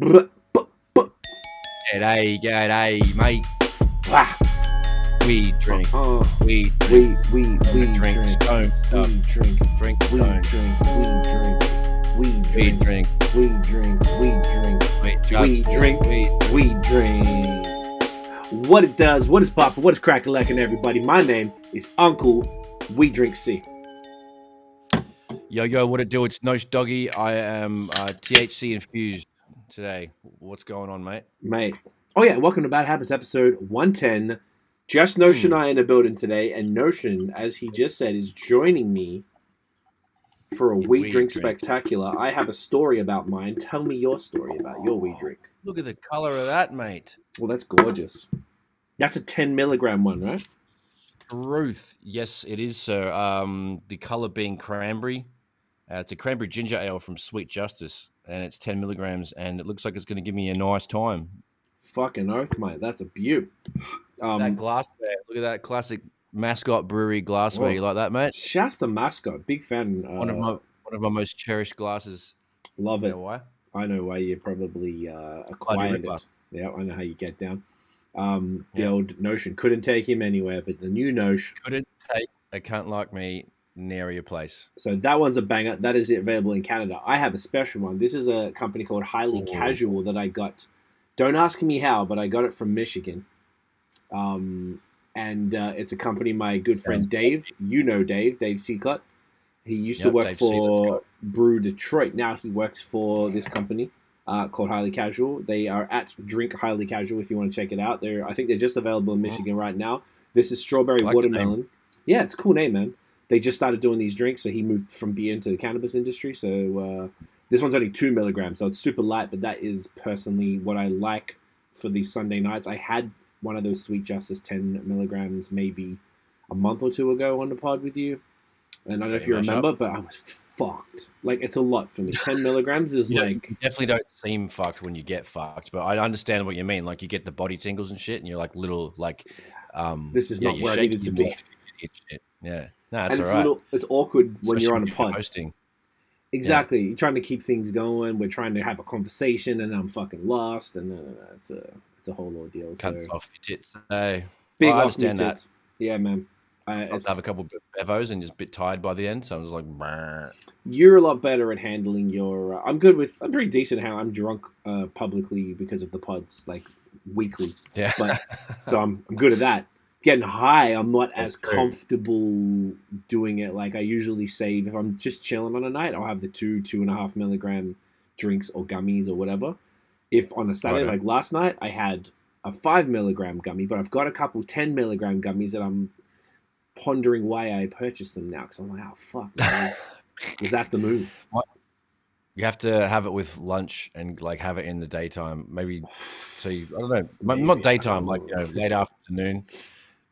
Bruh, buh, buh. G'day, g'day, mate. Ah, We drink, uh, we we we we drink, drink, stone we drink, drink, we stone. drink, we drink, we We drink, drink, we drink, we drink, we We drink. we we drink. What it does, what is poppin', what is crackin' lackin' everybody? My name is Uncle We Drink Cee. Yo, yo, what it do? It's Nosh Doggy. I am uh, THC infused today. What's going on, mate? Mate. Oh yeah, welcome to Bad Habits episode 110. Just Notion and I in the building today, and Notion, as he just said, is joining me for a Weed weed drink drink. spectacular. I have a story about mine. Tell me your story about your weed drink. Look at the color of that, mate. Well, that's gorgeous. That's a 10 milligram one, right? Truth. Yes, it is, sir. Um, the color being cranberry. Uh, it's a cranberry ginger ale from Sweet Justice, and it's 10 milligrams, and it looks like it's going to give me a nice time. Fucking oath, mate. That's a beaut. Um, that glassware. Look at that classic mascot brewery glassware. Whoa. You like that, mate? Shasta mascot, big fan. Uh, One of my one of my most cherished glasses. love You it. know why? I know why you probably uh, acquired it. Yeah, I know how you get down. Um, the Yeah. old Notion couldn't take him anywhere, but the new Notion. Couldn't take a cunt like me near your place. So that one's a banger. That is available in Canada. I have a special one. This is a company called Highly Ooh. Casual that I got. Don't ask me how, but I got it from Michigan. Um, and uh, it's a company my good friend Dave, you know Dave, Dave Seacott. He used to work Dave for Brew Detroit. Now he works for this company uh, called Highly Casual. They are at Drink Highly Casual if you want to check it out. They're I think they're just available in Michigan right now. This is strawberry Like watermelon. Yeah, it's a cool name, man. They just started doing these drinks, so he moved from beer into the cannabis industry. So uh, this one's only two milligrams, so it's super light. But that is personally what I like for these Sunday nights. I had one of those Sweet Justice ten milligrams maybe a month or two ago on the pod with you, and I don't know if you mash up. remember, but I was fucked. Like it's a lot for me. Ten milligrams is You like you definitely don't seem fucked when you get fucked, but I understand what you mean. Like you get the body tingles and shit, and you're like little like, um, This is yeah, not where I needed to be. more fidgety and shit. Yeah, no, and it's right. little it's awkward when you're on a pod. hosting. Exactly. You're trying to keep things going. We're trying to have a conversation, and I'm fucking lost, and uh, it's a it's a whole ordeal. So Cunts off your tits. Hey, big I off me understand that. Yeah, man. It's, have a couple of bevos and just a bit tired by the end, so I'm just like, "Brr." you're a lot better at handling your. Uh, I'm good with. I'm pretty decent. How I'm drunk uh, publicly because of the pods, like weekly. yeah. But- So I'm I'm good at that. Getting high, I'm not as true. comfortable doing it. Like I usually save if I'm just chilling on a night, I'll have the two two and a half milligram drinks or gummies or whatever. If on a Saturday, Righto. like last night, I had a five milligram gummy, but I've got a couple ten milligram gummies that I'm pondering why I purchased them now because I'm like, oh fuck, is, is that the move? you have to have it with lunch and like have it in the daytime. Maybe so. You, I don't know, m- not daytime, don't like you know. late afternoon.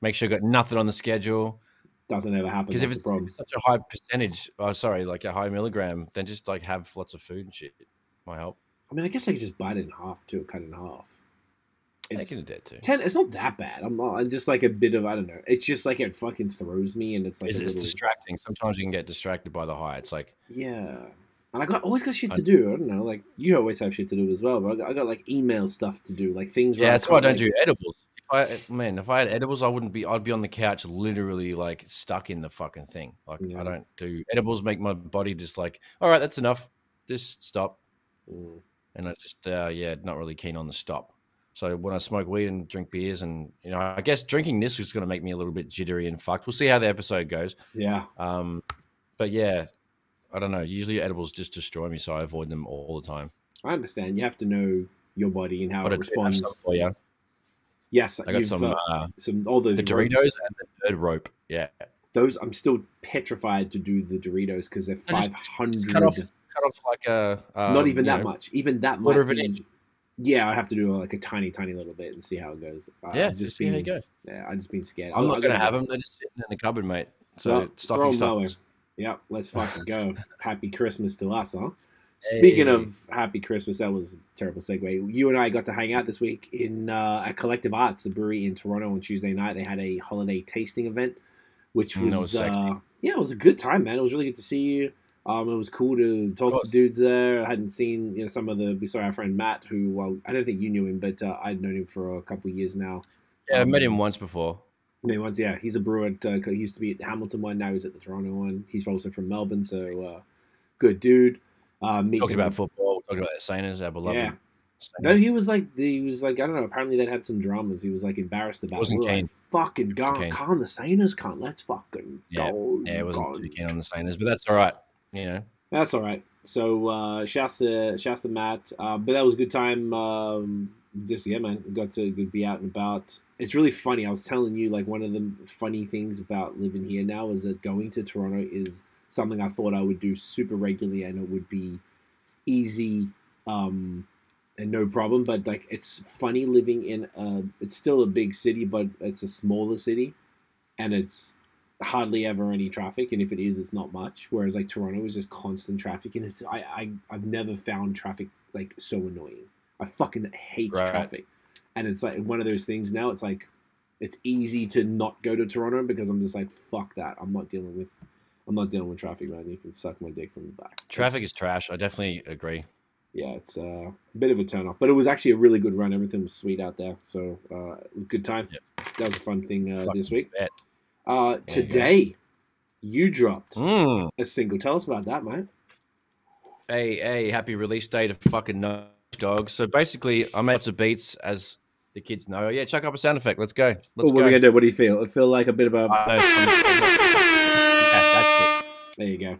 Make sure you got nothing on the schedule. Doesn't ever happen. Because if it's, such a high percentage, oh sorry, like a high milligram, then just like have lots of food and shit. Might help. I mean, I guess I could just bite it in half too, cut it in half. It's, It's, Taking a too. Ten. It's not that bad. I'm, not, I'm just like a bit of I don't know. It's just like it fucking throws me, and it's like it's, it's little, distracting. Sometimes you can get distracted by the high. It's like yeah. And I got always got shit to do. I don't know. Like you always have shit to do as well. But I got, I got like email stuff to do, like things. yeah, that's why I don't can't, do edibles. I man, if I had edibles, I wouldn't be. I'd be on the couch, literally like stuck in the fucking thing. Like Yeah. I don't do edibles. Make my body just like, all right, that's enough. Just stop. Mm. and I just uh, yeah, not really keen on the stop. So when I smoke weed and drink beers, and you know, I guess drinking this is going to make me a little bit jittery and fucked. We'll see how the episode goes. Yeah. Um, but yeah, I don't know. Usually edibles just destroy me, so I avoid them all the time. I understand. You have to know your body and how But it I do have responds. for you. Yes, I got some uh, uh, some all those the Doritos ropes. and the nerd rope. Yeah, Those I'm still petrified to do the Doritos because they're five hundred. cut off, cut off like a um, Not even that know, much. Even that quarter of an inch. Yeah, I'd have to do like a tiny, tiny little bit and see how it goes. Uh, Yeah, I've just how you go. Yeah, I just been scared. I'm I- not gonna have them. They're just sitting in the cupboard, mate. So Well, stocking stuff. Yep, let's fucking go. Happy Christmas to us, huh? Speaking Hey. of Happy Christmas, that was a terrible segue. You and I got to hang out this week in uh, at Collective Arts, a brewery in Toronto on Tuesday night. They had a holiday tasting event, which Mm, was, was uh, yeah, it was a good time, man. It was really good to see you. Um, it was cool to talk to dudes there. I hadn't seen you know some of the. We saw our friend Matt, who well, I don't think you knew him, but uh, I'd known him for a couple of years now. Yeah, I met him once before. Met once, yeah. He's a brewer. At, uh, he used to be at the Hamilton one. Now he's at the Toronto one. He's also from Melbourne, so uh, good dude. Uh, talked about football. talking about the Sainers, our beloved. Yeah. No, he was like he was like I don't know. Apparently, they had some dramas. He was like embarrassed about. It Wasn't keen. Like, fucking go, Con the Sainers, can't let's fucking yeah. go. Yeah, it wasn't too keen on the Sainers, but that's all right. You know, that's all right. So uh, shouts to shouts to Matt. Uh, but that was a good time. Um, just yeah, man, got to be out and about. It's really funny. I was telling you like one of the funny things about living here now is that going to Toronto is something I thought I would do super regularly and it would be easy. Um, and no problem. But like, it's funny living in a. It's still a big city, but it's a smaller city, and it's hardly ever any traffic. And if it is, it's not much. Whereas like Toronto is just constant traffic, and it's I I I've never found traffic like so annoying. I fucking hate right. traffic, and it's like one of those things. Now it's like it's easy to not go to Toronto because I'm just like fuck that. I'm not dealing with. I'm not dealing with traffic, man. You can suck my dick from the back. Traffic it's, is trash. I definitely agree yeah, it's uh, a bit of a turn off. But it was actually a really good run. Everything was sweet out there. So uh, good time. Yep. That was a fun thing uh, this week. Uh, today, you, you dropped mm. a single. Tell us about that, man. Hey, hey, happy release date of fucking no dog. So basically, I made lots of beats as the kids know. Yeah, chuck up a sound effect. Let's go. Let's well, what go. are we gonna do? What do you feel? It feel like a bit of a. there you go.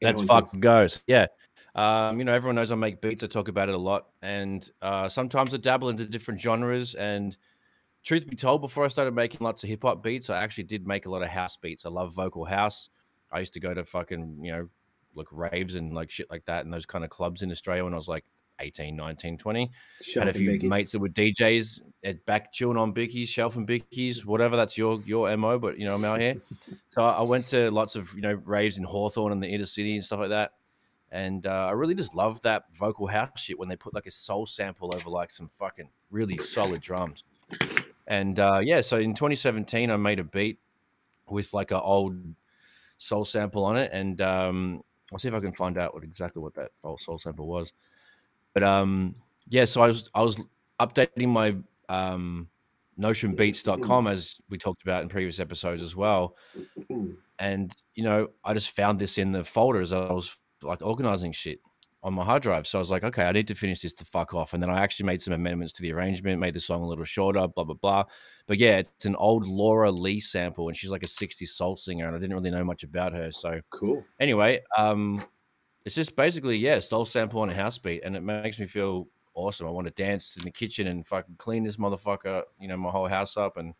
That's fucking goes. Yeah. Um, you know, everyone knows I make beats. I talk about it a lot, and uh, sometimes I dabble into different genres. And truth be told, before I started making lots of hip hop beats, I actually did make a lot of house beats. I love vocal house. I used to go to fucking you know like raves and like shit like that and those kind of clubs in Australia when I was like 18, 19, 20. Had a few mates that were DJs at back chilling on bickies, shelf and bickies, whatever. That's your your mo. But you know, I'm out here. so I went to lots of you know raves in Hawthorn and the inner city and stuff like that. And uh, I really just love that vocal house shit when they put like a soul sample over like some fucking really solid drums. And uh, yeah, so in 2017, I made a beat with like an old soul sample on it, and um, I'll see if I can find out what exactly what that old soul sample was. But um, yeah, so I was I was updating my um, notionbeats.com as we talked about in previous episodes as well. And you know, I just found this in the folder as I was like organizing shit on my hard drive. So I was like, okay, I need to finish this to fuck off. And then I actually made some amendments to the arrangement, made the song a little shorter, blah, blah, blah. But yeah, it's an old Laura Lee sample, and she's like a 60s soul singer, and I didn't really know much about her. So cool. Anyway, um, it's just basically, yeah, soul sample on a house beat, and it makes me feel awesome. I want to dance in the kitchen and fucking clean this motherfucker, you know, my whole house up. And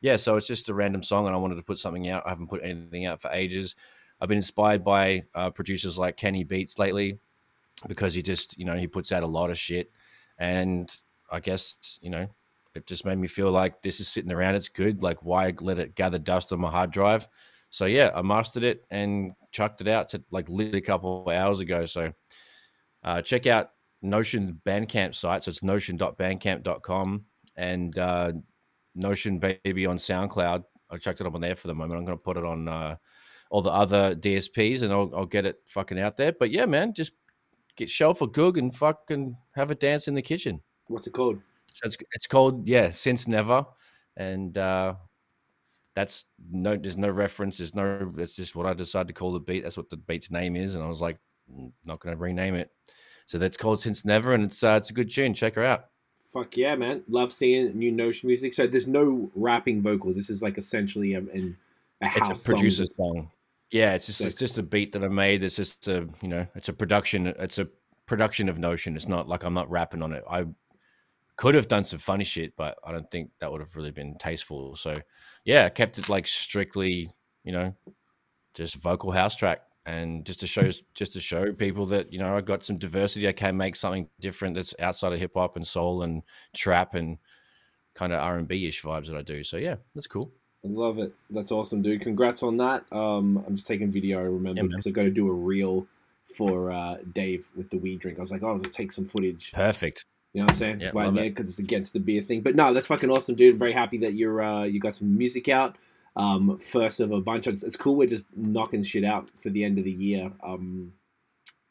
yeah, so it's just a random song, and I wanted to put something out. I haven't put anything out for ages. I've been inspired by uh, producers like Kenny Beats lately because he just, you know, he puts out a lot of shit. And I guess, you know, it just made me feel like this is sitting around. It's good. Like, why let it gather dust on my hard drive? So, yeah, I mastered it and chucked it out to like literally a couple of hours ago. So, uh, check out Notion Bandcamp site. So, it's notion.bandcamp.com and uh, Notion Baby on SoundCloud. I chucked it up on there for the moment. I'm going to put it on. Uh, all the other DSPs, and I'll, I'll get it fucking out there. But yeah, man, just get shelf a goog and fucking have a dance in the kitchen. What's it called? So it's it's called yeah, since never, and uh, that's no. There's no reference. There's no. That's just what I decided to call the beat. That's what the beat's name is, and I was like, not going to rename it. So that's called since never, and it's uh, it's a good tune. Check her out. Fuck yeah, man! Love seeing new Notion music. So there's no rapping vocals. This is like essentially a, a house it's a producer song. song. Yeah, it's just it's just a beat that I made. It's just a you know, it's a production. It's a production of Notion. It's not like I'm not rapping on it. I could have done some funny shit, but I don't think that would have really been tasteful. So yeah, I kept it like strictly, you know, just vocal house track and just to show just to show people that you know I got some diversity. I can make something different that's outside of hip hop and soul and trap and kind of R and B ish vibes that I do. So yeah, that's cool. I love it. That's awesome, dude. Congrats on that. Um, I'm just taking video. I remember because yeah, I got to do a reel for uh, Dave with the weed drink. I was like, oh, I'll just take some footage. Perfect. You know what I'm saying? Yeah, Why there? Because it's against the beer thing. But no, that's fucking awesome, dude. I'm very happy that you're uh, you got some music out. Um, first of a bunch. Of, it's cool. We're just knocking shit out for the end of the year, um,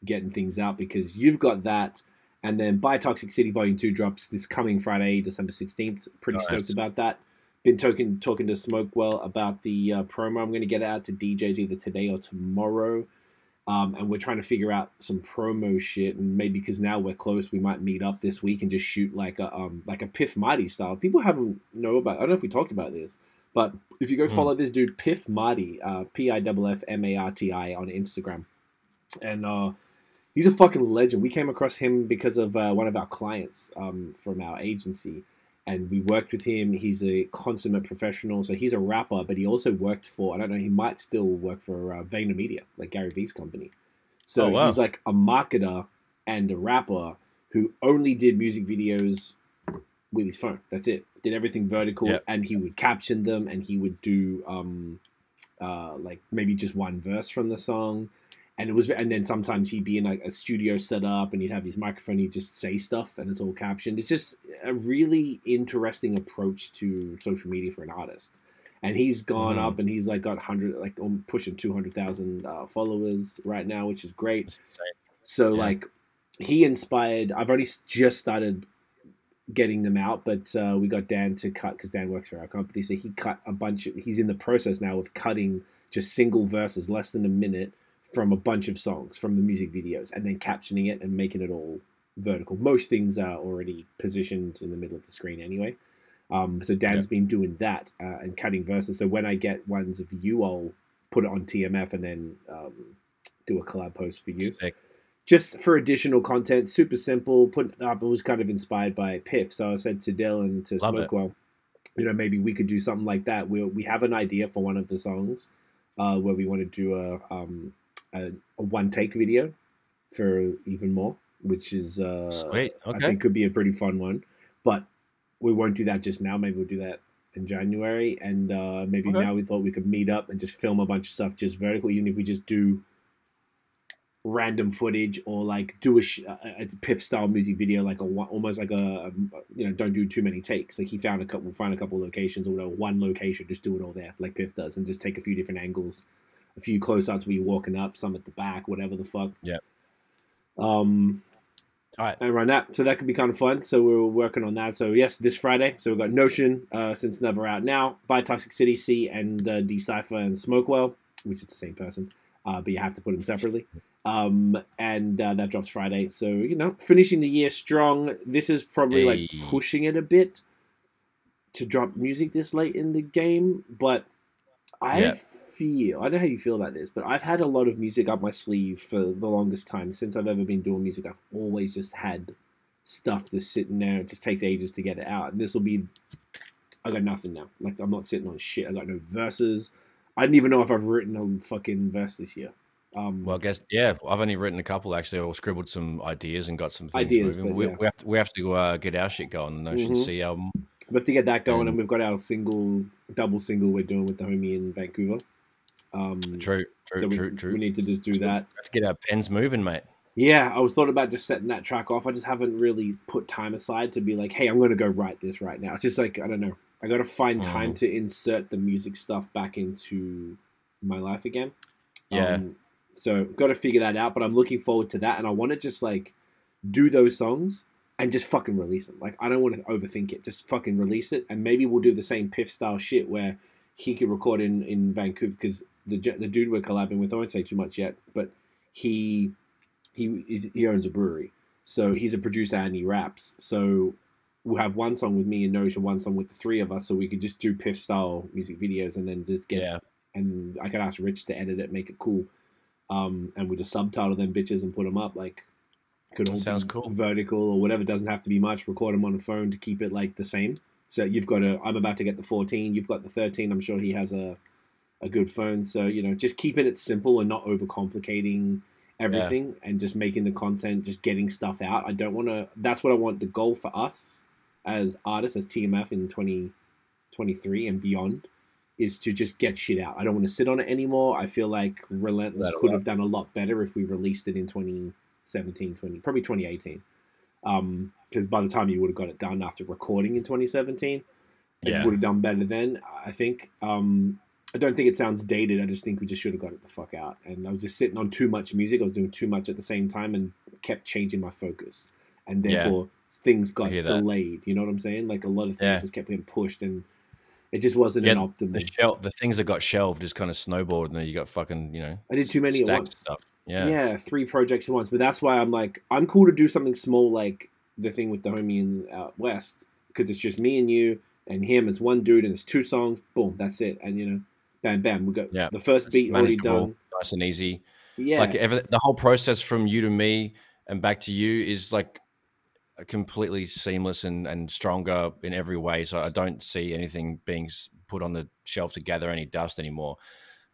getting things out because you've got that, and then Bye Toxic City Volume Two drops this coming Friday, December sixteenth. Pretty Nice. stoked about that. Been talking talking to Smokewell about the uh, promo. I'm going to get it out to DJs either today or tomorrow. Um, and we're trying to figure out some promo shit, and maybe because now we're close, we might meet up this week and just shoot like a um like a Piff Marti style. People haven't know about. I don't know if we talked about this, but if you go Hmm. follow this dude Piff Marti, uh, P I F F M A R T I on Instagram, and uh, he's a fucking legend. We came across him because of uh, one of our clients um, from our agency, and we worked with him. He's a consummate professional, so he's a rapper, but he also worked for I don't know. He might still work for uh, VaynerMedia, like Gary Vee's company. So Oh, wow. he's like a marketer and a rapper who only did music videos with his phone. That's it. Did everything vertical, Yep. and he would caption them, and he would do um, uh, like maybe just one verse from the song. And it was, and then sometimes he'd be in like a studio set up, and he'd have his microphone. He'd just say stuff, and it's all captioned. It's just a really interesting approach to social media for an artist. And he's gone Mhm. up, and he's like got hundred, like um, pushing two hundred thousand uh, followers right now, which is great. So Yeah. like he inspired. I've only s- just started getting them out, but uh, we got Dan to cut because Dan works for our company. So he cut a bunch of. He's in the process now of cutting just single verses, less than a minute, from a bunch of songs from the music videos, and then captioning it and making it all vertical. Most things are already positioned in the middle of the screen anyway. Um, so Dan's been doing that uh, and cutting verses. So when I get ones of you, I'll put it on TMF and then um, do a collab post for you Sick. just for additional content, super simple. Put it up. It was kind of inspired by Piff, so I said to Dylan to Love it. Smokewell, you know, maybe we could do something like that. We we have an idea for one of the songs, uh, where we want to do a um a, a one take video for even more, which is uh Sweet. I think could be a pretty fun one. But we won't do that just now. Maybe we'll do that in January, and uh, maybe Okay. now we thought we could meet up and just film a bunch of stuff just vertical, even if we just do random footage or like do a, sh- a, a piff style music video like a almost like a um, you know don't do too many takes like he found a couple find a couple locations or whatever one location just do it all there like piff does and just take a few different angles a few close-ups where you're walking up some at the back whatever the fuck Yeah. um All right. and run that. So that could be kind of fun. So we're working on that. So yes, this Friday. So we've got Notion, uh, since never out now, Bye Toxic City Cee and uh, D-Cipher and Smokewell, which is the same person, uh, but you have to put them separately. Um, and uh, that drops Friday. So you know, finishing the year strong. This is probably like pushing it a bit to drop music this late in the game, but I. feel I don't know how you feel about this, but I've had a lot of music up my sleeve for the longest time since I've ever been doing music. I've always just had stuff just sitting there. It just takes ages to get it out, and this will be. I got nothing now. Like I'm not sitting on shit. I got no verses. I didn't even know if I've written a fucking verse this year. Um, Well, I guess yeah. I've only written a couple actually, or scribbled some ideas and got some things Ideas, moving. We, yeah. we have to we have to uh, get our shit going. The Notion Mhm. Cee album. we have to get that going, and, and- we've got our single, double single we're doing with the homie in Vancouver. Um, True, true, that we, true, true. we need to just do that. Let's get our pens moving, mate. Yeah, I was thought about just setting that track off. I just haven't really put time aside to be like, hey, I'm going to go write this right now. It's just like I don't know. I got to find time to insert the music stuff back into my life again. Yeah. Um, so got to figure that out. But I'm looking forward to that, and I want to just like do those songs and just fucking release them. Like I don't want to overthink it. Just fucking release it, and maybe we'll do the same Piff style shit where he could record in in Vancouver because the the dude we're collabing with. I won't say too much yet, but he he is he owns a brewery, so he's a producer and he raps. So we'll have one song with me and Notion, one song with the three of us, so we could just do Piff style music videos and then just get Yeah, and I could ask Rich to edit it, make it cool, um, and we just subtitle them bitches and put them up. Like, could all Sounds be cool. vertical or whatever. Doesn't have to be much. Record them on a phone to keep it like the same. So you've got a. I'm about to get the 14. You've got the 13. I'm sure he has a a good phone. So you know, just keeping it simple and not overcomplicating everything, and just making the content, just getting stuff out. I don't want to. That's what I want. The goal for us as artists, as TMF in 2023 and beyond is to just get shit out. I don't want to sit on it anymore. I feel like Relentless That'll could have done a lot better if we released it in 2017, 20, probably 2018. Um, because by the time you would have got it done after recording in 2017, it would have done better then. I think. Um, I don't think it sounds dated. I just think we just should have got it the fuck out. And I was just sitting on too much music. I was doing too much at the same time and kept changing my focus. And Yeah. therefore things got hear that. delayed. You know what I'm saying? Like a lot of things Yeah. just kept getting pushed and it just wasn't Yeah, an The optimal. shel- the things that got shelved just kind of snowballed, and then you got fucking you know I did too many at once. stuff. Yeah. Yeah. three projects at once. But that's why I'm like, I'm cool to do something small like the thing with the homie in out west because it's just me and you and him. It's one dude and it's two songs. Boom, that's it. And you know, bam, bam, we got Yeah, the first beat already done. nice and easy. Yeah, Like every, the whole process from you to me and back to you is like completely seamless and, and stronger in every way. So I don't see anything being put on the shelf to gather any dust anymore.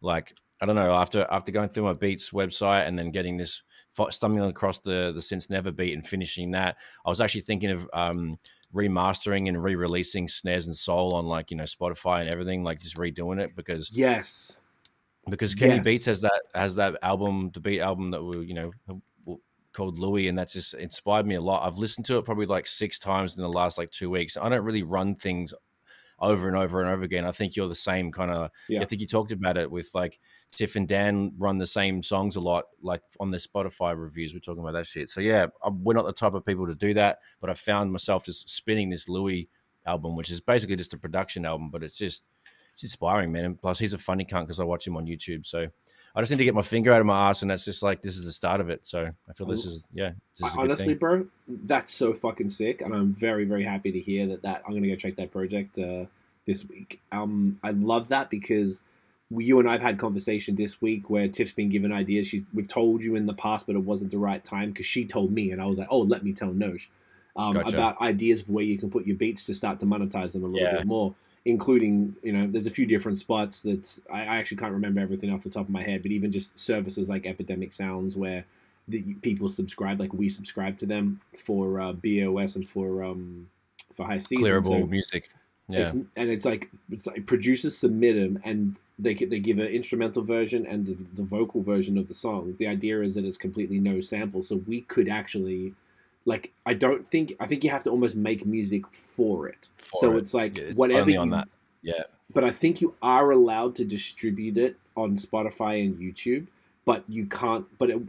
Like I don't know after after going through my beats website and then getting this stumbling across the the since never beat and finishing that, I was actually thinking of um, remastering and re-releasing snares and soul on like you know Spotify and everything, like just redoing it because yes, because Kenny Yes. Beats has that has that album, the beat album that we you know called Louie, and that's just inspired me a lot. I've listened to it probably like six times in the last like two weeks. I don't really run things over and over and over again. I think you're the same kind of. Yeah. I think you talked about it with like Tiff and Dan run the same songs a lot, like on their Spotify reviews. We're talking about that shit. So yeah, we're not the type of people to do that, but I found myself just spinning this Louie album, which is basically just a production album, but it's just it's inspiring, man. And plus, he's a funny cunt because I watch him on YouTube. So I just need to get my finger out of my ass, and that's just like this is the start of it. So I feel this is yeah, this is a good honestly, bro, that's so fucking sick, and I'm very, very happy to hear that. That I'm gonna go check that project uh, this week. Um, I love that because you and I've had conversation this week where Tiff's been given ideas. She's we've told you in the past, but it wasn't the right time because she told me, and I was like, oh, let me tell Nosh um, Gotcha. about ideas of where you can put your beats to start to monetize them a little Yeah. bit more. Including, you know, there's a few different spots that I, I actually can't remember everything off the top of my head, but even just services like Epidemic Sounds where the people subscribe, like we subscribe to them for uh, BOS and for um for high season. Clearable So music. Yeah, it's, and it's like it's like producers submit them and they they give an instrumental version and the, the vocal version of the song. The idea is that it's completely no sample, so we could actually like I don't think I think you have to almost make music for it. For so it. it's like Yeah, it's whatever you, that. Yeah, but I think you are allowed to distribute it on Spotify and YouTube, but you can't. But it,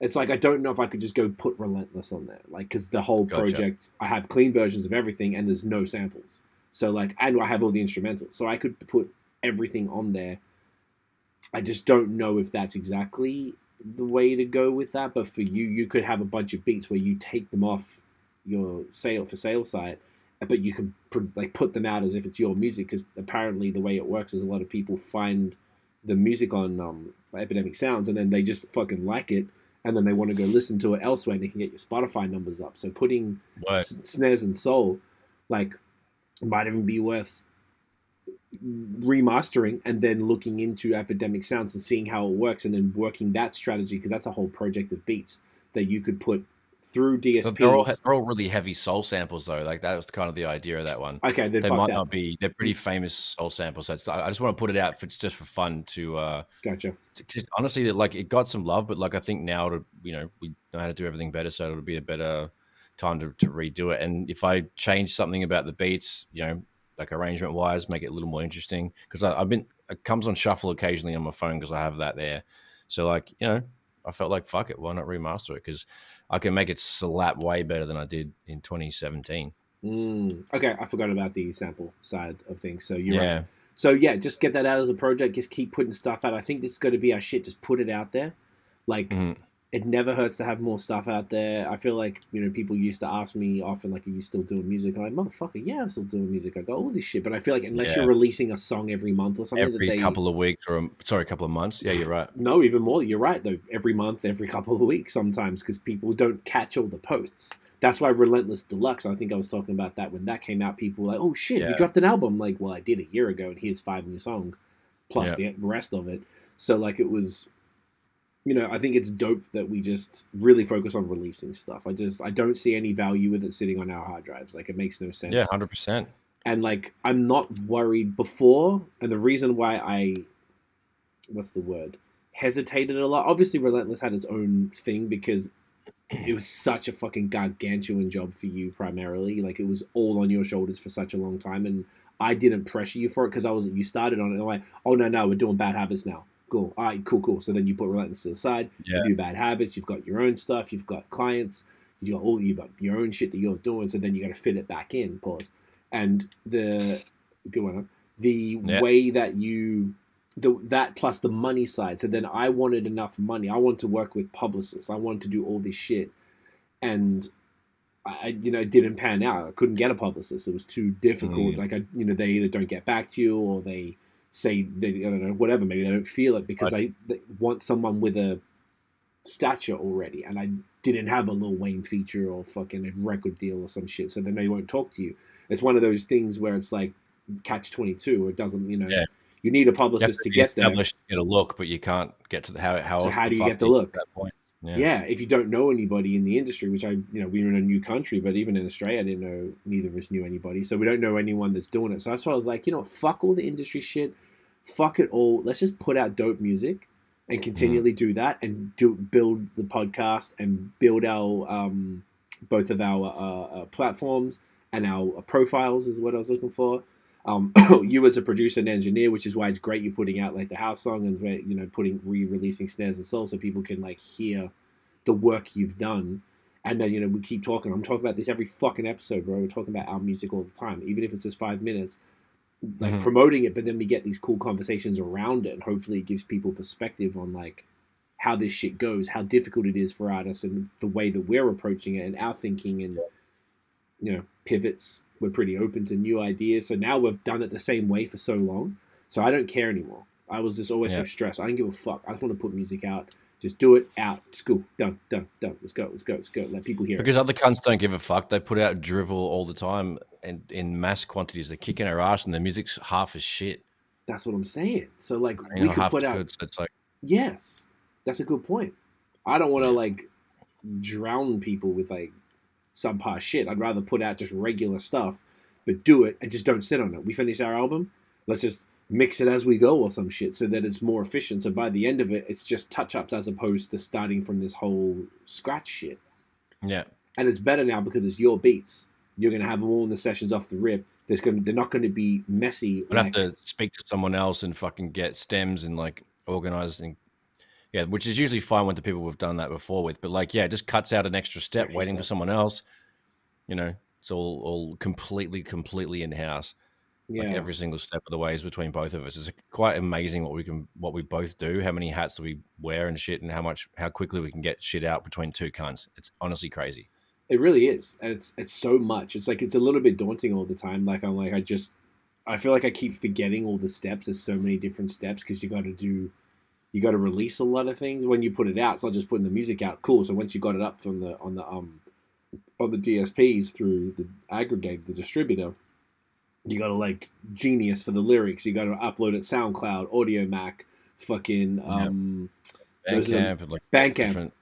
it's like I don't know if I could just go put Relentless on there, like because the whole Gotcha. project I have clean versions of everything and there's no samples. So like, and I have all the instrumentals, so I could put everything on there. I just don't know if that's exactly the way to go with that. But for you, you could have a bunch of beats where you take them off your sale for sale site but you can like put them out as if it's your music because apparently the way it works is a lot of people find the music on um, Epidemic Sounds and then they just fucking like it and then they want to go listen to it elsewhere and they can get your Spotify numbers up. So putting s- snares and soul like might even be worth remastering and then looking into Epidemic Sounds and seeing how it works and then working that strategy because that's a whole project of beats that you could put through DSPs. they're all they're all really heavy soul samples though. Like that was kind of the idea of that one. okay, then They might that. not be. They're pretty famous soul samples. So I just want to put it out for it's just for fun to. uh Gotcha. to- 'cause honestly, like it got some love, but like I think now to you know we know how to do everything better, so it'll be a better time to, to redo it. And if I change something about the beats, you know, like arrangement wise, make it a little more interesting because I've been it comes on shuffle occasionally on my phone because I have that there. So like you know, I felt like fuck it, why not remaster it? Because I can make it slap way better than I did in 2017. Mm, okay, I forgot about the sample side of things. So you're yeah, right. So yeah, just get that out as a project. Just keep putting stuff out. I think this is going to be our shit. Just put it out there. Like Mhm. It never hurts to have more stuff out there. I feel like you know people used to ask me often like, "Are you still doing music?" I'm like, "Motherfucker, yeah, I'm still doing music. I got all this shit." But I feel like unless Yeah. you're releasing a song every month or something, that every they, couple of weeks or a, sorry, a couple of months. Yeah, you're right. no, even more. You're right though. Every month, every couple of weeks, sometimes because people don't catch all the posts. That's why Relentless Deluxe. I think I was talking about that when that came out. People were like, "Oh shit, you dropped an album!" Like, well, I did a year ago, and here's five new songs, plus the rest of it. So like, it was, you know, I think it's dope that we just really focus on releasing stuff. I just I don't see any value with it sitting on our hard drives. Like, it makes no sense Yeah, hundred percent. and like I'm not worried before, and the reason why I, what's the word, hesitated a lot. Obviously, Relentless had its own thing because it was such a fucking gargantuan job for you primarily. Like it was all on your shoulders for such a long time, and I didn't pressure you for it because I was you started on it. And I'm like, oh no, no, we're doing bad habits now. Cool. All right, cool, cool. So then you put relentless to the side. Yeah. You do bad habits. You've got your own stuff. You've got clients. You got all you got your own shit that you're doing. So then you got to fit it back in. Pause. And the good one. The Yeah. way that you the that plus the money side. So then I wanted enough money. I wanted to work with publicists. I wanted to do all this shit, and I, you know, it didn't pan out. I couldn't get a publicist. It was too difficult. Mm. Like I, you know, they either don't get back to you or they say they, I don't know, whatever. Maybe they don't feel it because I they want someone with a stature already, and I didn't have a Lil Wayne feature or fucking a record deal or some shit. So then they won't talk to you. It's one of those things where it's like catch twenty two. It doesn't, you know. Yeah. You need a publicist to be get there. to get a look, but you can't get to the how how. So how the do you get the look? to that point? Yeah. Yeah, if you don't know anybody in the industry, which I, you know, we were in a new country, but even in Australia, I didn't know neither of us knew anybody, so we don't know anyone that's doing it. So that's why I was like, you know, fuck all the industry shit, fuck it all. Let's just put out dope music and continually do that and do build the podcast and build our um, both of our uh, uh, platforms and our profiles is what I was looking for. Um, you as a producer and engineer, which is why it's great you're putting out like the house song and you know putting re-releasing snares and soul so people can like hear the work you've done. And then you know we keep talking. I'm talking about this every fucking episode, bro. We're talking about our music all the time, even if it's just five minutes, like Mhm. promoting it. But then we get these cool conversations around it, and hopefully it gives people perspective on like how this shit goes, how difficult it is for artists, and the way that we're approaching it, and our thinking, and you know pivots. We're pretty open to new ideas. So now we've done it the same way for so long. So I don't care anymore. I was just always so stressed. I don't give a fuck. I just want to put music out. Just do it out. It's cool. Done. Done. Done. Let's go. Let's go. Let's go. Let people hear Because it. other cunts don't give a fuck. They put out drivel all the time and in mass quantities. They're kicking our ass, and the music's half as shit. That's what I'm saying. So like You we know, could put out. good. So it's like, Yes, that's a good point. I don't want to Yeah. like drown people with like subpar shit. I'd rather put out just regular stuff, but do it and just don't sit on it. We finish our album, let's just mix it as we go or some shit so that it's more efficient. So by the end of it, it's just touch ups as opposed to starting from this whole scratch shit. yeah, And it's better now because it's your beats. You're gonna have them all in the sessions off the rip. There's gonna they're not gonna be messy. I'd have to speak to someone else and fucking get stems and like organize and yeah, which is usually fine with the people we've done that before with. But like, yeah, it just cuts out an extra step Extra waiting for someone else. You know, it's all all completely, completely in house. yeah. Like every single step of the way is between both of us. It's quite amazing what we can, what we both do, how many hats we wear and shit, and how much, how quickly we can get shit out between two cunts. It's honestly crazy. It really is, and it's it's so much. It's like it's a little bit daunting all the time. Like I'm like I just I feel like I keep forgetting all the steps. There's so many different steps because you got to do you got to release a lot of things when you put it out. It's not just putting the music out. Cool. So once you got it up from the on the um on the DSPs through the aggregate the distributor, you got to like Genius for the lyrics. You got to upload it SoundCloud, Audiomack, fucking um Bandcamp, like Bandcamp.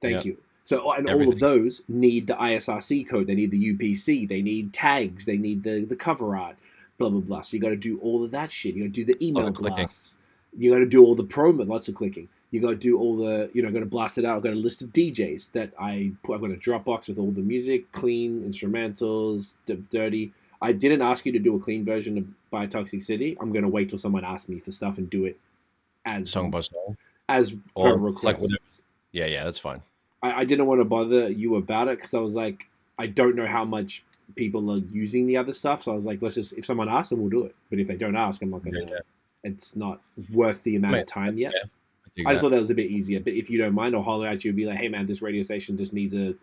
Thank Yeah. you. So and all of those need the ISRC code. They need the UPC. They need tags. They need the the cover art. Blah blah blah. So you got to do all of that shit. You got to do the email blasts. You got to do all the promo. Lots of clicking. You got to do all the. You know, got to blast it out. I've got a list of DJs that I put. I've got a Dropbox with all the music, clean instrumentals, dirty. I didn't ask you to do a clean version of Bye Toxic City. I'm gonna wait till someone asks me for stuff and do it as Song by song. as Or request. like whatever. Yeah, yeah, that's fine. I, I didn't want to bother you about it because I was like, I don't know how much people are using the other stuff. So I was like, let's just if someone asks, then we'll do it. But if they don't ask, I'm not gonna. Yeah, yeah. It's not worth the amount of time yet. yeah, I I just thought that was a bit easier. But if you don't mind, I'll holler at you and be like, hey man, this radio station just needs a,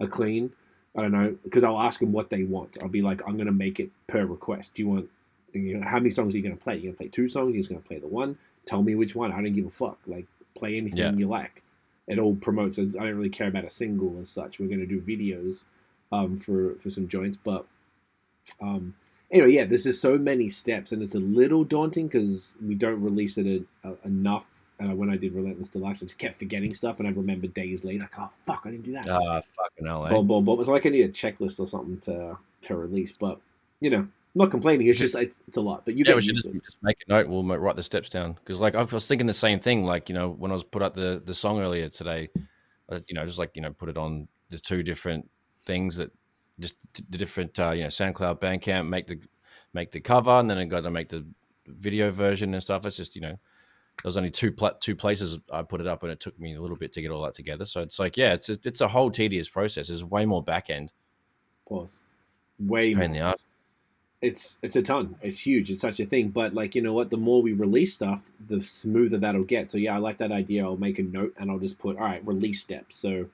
a clean. I don't know because I'll ask them what they want. I'll be like, I'm gonna make it per request. Do you want? You know, how many songs are you gonna play? You're gonna play two songs? You're just gonna play the one? Tell me which one. I don't give a fuck. Like play anything Yeah. you like. It all promotes. I don't really care about a single as such. We're gonna do videos um, for for some joints, but um, anyway, yeah, there's just so many steps, and it's a little daunting because we don't release it a, a, enough. And when I did Relentless Deluxe, I just kept forgetting stuff, and I remember days later, like, oh fuck, I didn't do that. Ah, fucking hell, eh? boom, boom, boom. It's like I need a checklist or something to to release, but you know, I'm not complaining. It's just it's, it's a lot, but you yeah, we should just, just make a note. We'll write the steps down because, like, I was thinking the same thing. Like, you know, when I was put up the the song earlier today, uh, you know, just like you know, put it on the two different things that just the different, uh, you know, SoundCloud, Bandcamp, make the make the cover, and then I got to make the video version and stuff. It's just you know, there was only two pla- two places I put it up, and it took me a little bit to get all that together. So it's like, yeah, it's a, it's a whole tedious process. There's way more back end. Pause. Way pain in the ass. it's it's a ton. It's huge. It's such a thing. But like you know what, the more we release stuff, the smoother that'll get. So yeah, I like that idea. I'll make a note and I'll just put all right release steps. So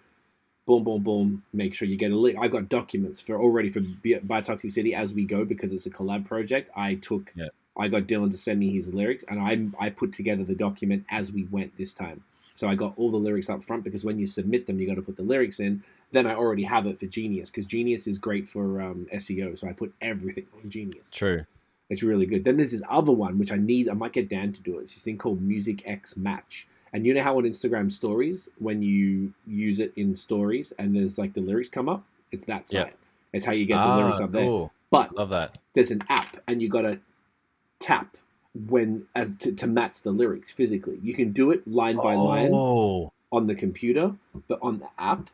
boom, boom, boom. Make sure you get a link. I've got documents for already for Bi- Bye Toxic City as we go because it's a collab project. I took. Yeah. I got Dylan to send me his lyrics, and I I put together the document as we went this time. So I got all the lyrics up front because when you submit them, you got to put the lyrics in. Then I already have it for Genius because Genius is great for um, SEO. So I put everything on Genius. True. It's really good. Then there's this other one which I need. I might get Dan to do it. It's this thing called Musixmatch. And you know how on Instagram stories, when you use it in stories and there's like the lyrics come up, it's that site. It's how you get the lyrics Ah, up there. But Love that. there's an app and you gotta tap when as to, to match the lyrics physically. You can do it line by line Oh, on the computer, but on the app,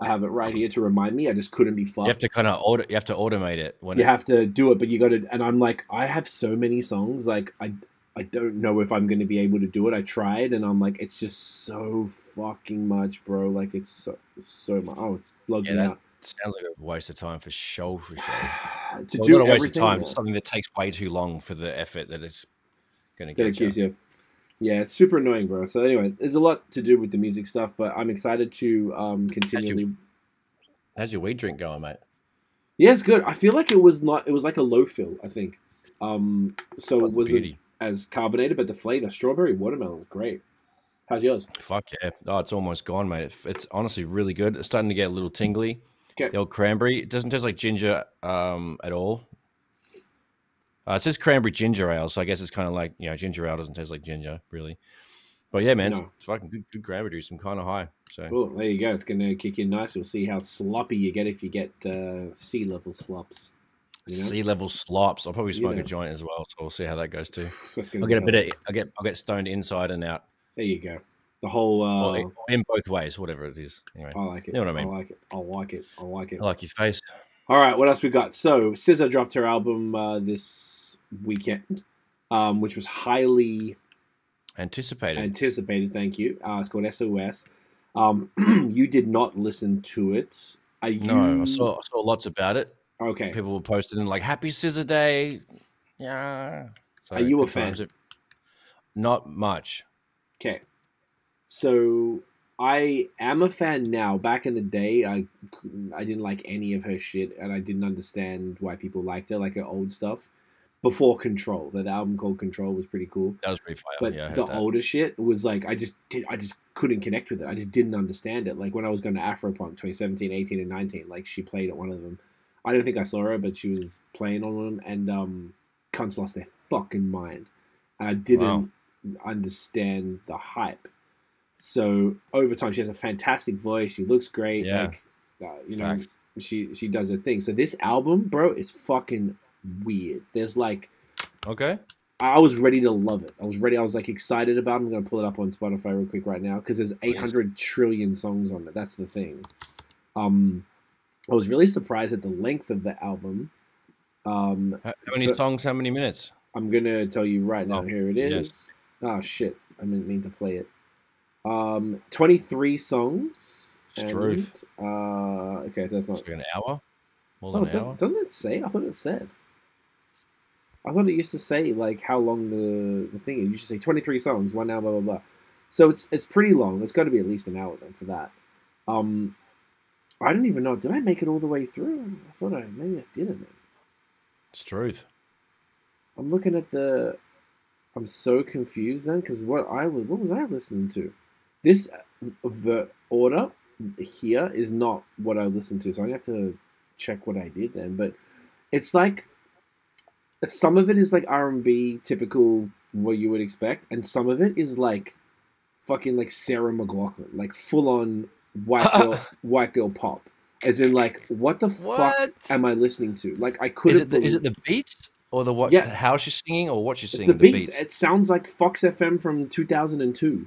I have it right here to remind me. I just couldn't be fucked. you have to kind of auto. You have to automate it when you it, have to do it, but you got to. And I'm like, I have so many songs, like I, I don't know if I'm going to be able to do it. I tried, and I'm like, it's just so fucking much, bro. Like it's so so much. Oh, it's logged Yeah, out. sounds like a waste of time for sure. For sure. to Well, do not a waste of time. It's something that takes way too long for the effort that it's going to get you. Yeah, it's super annoying, bro. So anyway, there's a lot to do with the music stuff, but I'm excited to um continually. How's your weed drink going, mate? Yeah, it's good. I feel like it was not. It was like a low fill. I think. Um, so it wasn't beauty. As carbonated, but the flavor, strawberry watermelon, great. How's yours? Fuck yeah! Oh, it's almost gone, mate. It's, it's honestly really good. It's starting to get a little tingly. Okay. The old cranberry. It doesn't taste like ginger um, at all. Uh, it says cranberry ginger ale, so I guess it's kind of like you know ginger ale doesn't taste like ginger really. But yeah, man, it's, it's fucking good. Good cranberry juice. I'm kind of high. So Cool. There you go. It's gonna kick in nice. We'll see how sloppy you get if you get uh, sea level slops. You know, sea level slops. I'll probably smoke a joint as well, so we'll see how that goes too. I'll get a bit of. I'll get. I'll get stoned inside and out. There you go. The whole. Uh, Or in- both ways, whatever it is. Anyway, I like it. You know what I mean. I like it. I like it. I like it. I like your face. All right, what else we got? So, SZA dropped her album uh, this weekend, um, which was highly Anticipated. anticipated. Thank you. Uh, it's called SOS. Um, you did not listen to it. Are you... no, I saw. I saw lots about it. Okay. People were posting like "Happy Scissor Day." Yeah. So Are you a fan? Not much. Okay. So I am a fan now. Back in the day, I I didn't like any of her shit, and I didn't understand why people liked her, like her old stuff. Before Control, that album called Control was pretty cool. That was pretty fire. But yeah, the that. older shit was like I just did I just couldn't connect with it. I just didn't understand it. Like when I was going to Afropunk 2017, 18, and 19, like she played at one of them. I don't think I saw her, but she was playing on them, and um, cunts lost their fucking mind. And I didn't understand the hype. So over time, she has a fantastic voice. She looks great. Yeah. Like uh, you know, she she does her thing. So this album, bro, is fucking weird. There's like Okay. I was ready to love it. I was ready. I was like excited about. it. I'm gonna pull it up on Spotify real quick right now because there's 800 trillion songs on it. That's the thing. Um, I was really surprised at the length of the album. Um, How, how many So- songs? How many minutes? I'm gonna tell you right now. Oh, Here it is. yes. Oh shit! I didn't mean to play it. Um, 23 songs. And, Struth. uh, okay, that's not. It's like an hour. More Oh, than an does, hour. doesn't it say? I thought it said. I thought it used to say like how long the the thing is. You should say twenty three songs, one hour, blah blah blah. So it's it's pretty long. It's got to be at least an hour then for that. Um, I don't even know. Did I make it all the way through? I thought I maybe I didn't. It's truth. I'm looking at the. I'm so confused then because what I was what was I listening to? This uh, the order here is not what I listened to, so I have to check what I did then. But it's like some of it is like R and B, typical what you would expect, and some of it is like fucking like Sarah McLachlan, like full on white girl white girl pop. As in, like, what the fuck am I listening to? Like, I could Is it the, is it the beats or the what? Yeah. How she's singing or what she's It's singing? the beats. It sounds like Fox FM from 2002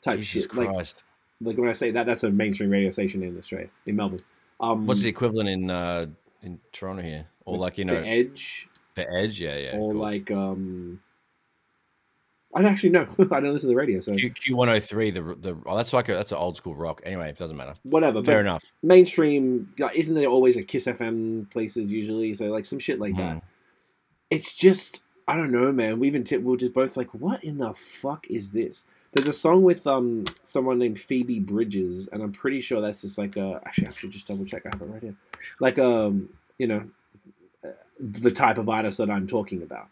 type Jesus shit. Like, Christ. like when I say that, that's a mainstream radio station in Australia, in Melbourne. Um, What's the equivalent in uh, in Toronto here? Or the- like you know, the? Edge? The Edge, yeah, yeah. or cool. like um. I don't actually know. I don't listen to the radio, so Q one hundred three. The the oh, that's like a that's an old school rock. Anyway, it doesn't matter. whatever. Fair enough. mainstream, like, isn't there always a Kiss FM places usually? So like some shit like that. Mhm. It's just I don't know, man. We even t- we we're just both like, what in the fuck is this? There's a song with um someone named Phoebe Bridgers, and I'm pretty sure that's just like a. Actually, I should just double check. I have it right here. Like um, you know, uh, the type of artist that I'm talking about,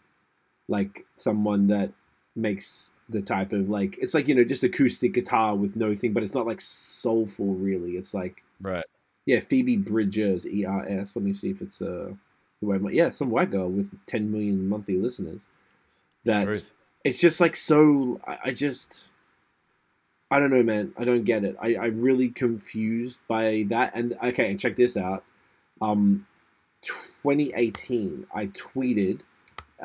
like someone that makes the type of like it's like you know just acoustic guitar with no thing, but it's not like soulful really. It's like Right. yeah, Phoebe Bridgers, E R S. Let me see if it's uh, I might. Yeah, some white girl with 10 million monthly listeners. That Truth. it's just like so. I, I just, I don't know, man. I don't get it. I I'm really confused by that. And okay, and check this out. Um, 2018, I tweeted.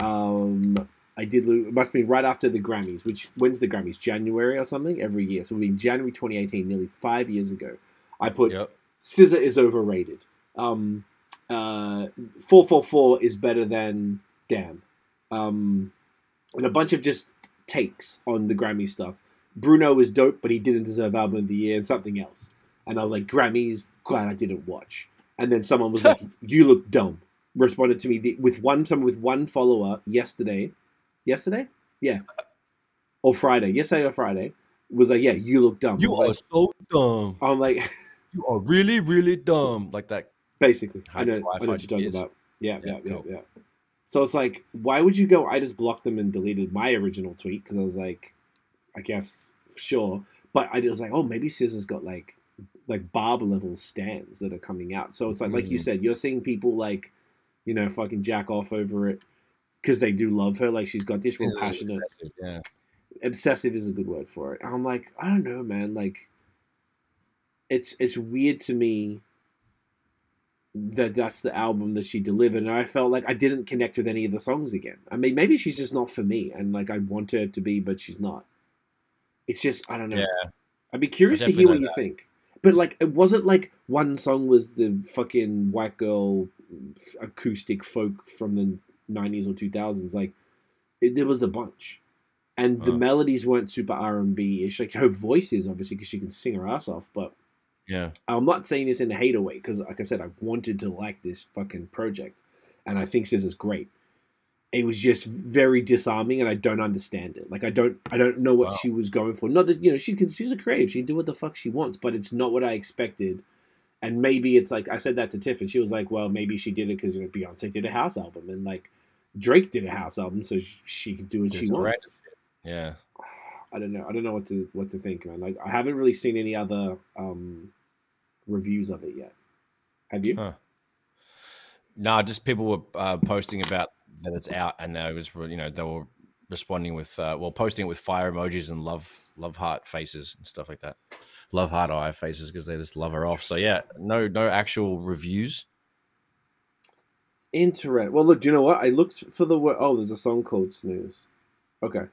Um, I did. lo- It must be right after the Grammys. Which when's the Grammys? January or something every year. So in January 2018, nearly five years ago, I put Yep. SZA is overrated. Um, uh, 444 is better than Damn. Um, and a bunch of just takes on the Grammy stuff. Bruno is dope, but he didn't deserve Album of the Year and something else. And I was like, Grammys, glad I didn't watch. And then someone was like, You look dumb. Responded to me the, with one someone with one follower yesterday. Yesterday? Yeah. Or Friday. Yesterday or Friday. Was like, Yeah, you look dumb. You are was so dumb. I'm like You are really, really dumb. Like that. Basically, I know, I know what you're talking about. Yeah, yeah, Yeah, yeah, yeah. So it's like, why would you go? I just blocked them and deleted my original tweet because I was like, I guess sure, but I was like, oh, maybe SZA's got like, like Barb level stands that are coming out. So it's like, like you Mhm. said, you're seeing people like, you know, fucking jack off over it because they do love her. Like she's got this real passionate Yeah. obsessive is a good word for it. I'm like, I don't know, man. Like, it's it's weird to me that that's the album that she delivered, and I felt like I didn't connect with any of the songs again. I mean, maybe she's just not for me, and like I want her to be, but she's not. It's just I don't know. Yeah. I'd be curious to hear what know you that. think. But like, it wasn't like one song was the fucking white girl acoustic folk from the '90s or 2000s. Like, it, there was a bunch, and the melodies weren't super R and B ish. Like her voice is obviously because she can sing her ass off. But Yeah. I'm not saying this in a hater way because, like I said, I wanted to like this fucking project, and I think this is great. It was just very disarming, and I don't understand it. Like I don't, I don't know what Wow. she was going for. Not that you know she can, she's a creative. She can do what the fuck she wants, but it's not what I expected. And maybe it's like I said that to Tiff, and she was like, "Well, maybe she did it because you know, Beyonce did a house album, and like Drake did a house album, so she, she can do what she wants." Yeah. I don't know. I don't know what to what to think, man. Like I haven't really seen any other um reviews of it yet. Have you? Huh. No, just people were uh, posting about that it's out, and they was you know they were responding with uh, well posting it with fire emojis and love love heart faces and stuff like that. Love heart eye faces because they just love her off. So yeah, no no actual reviews. Interesting. Well, look. Do you know what? I looked for the word. Oh, there's a song called Snooze. Okay.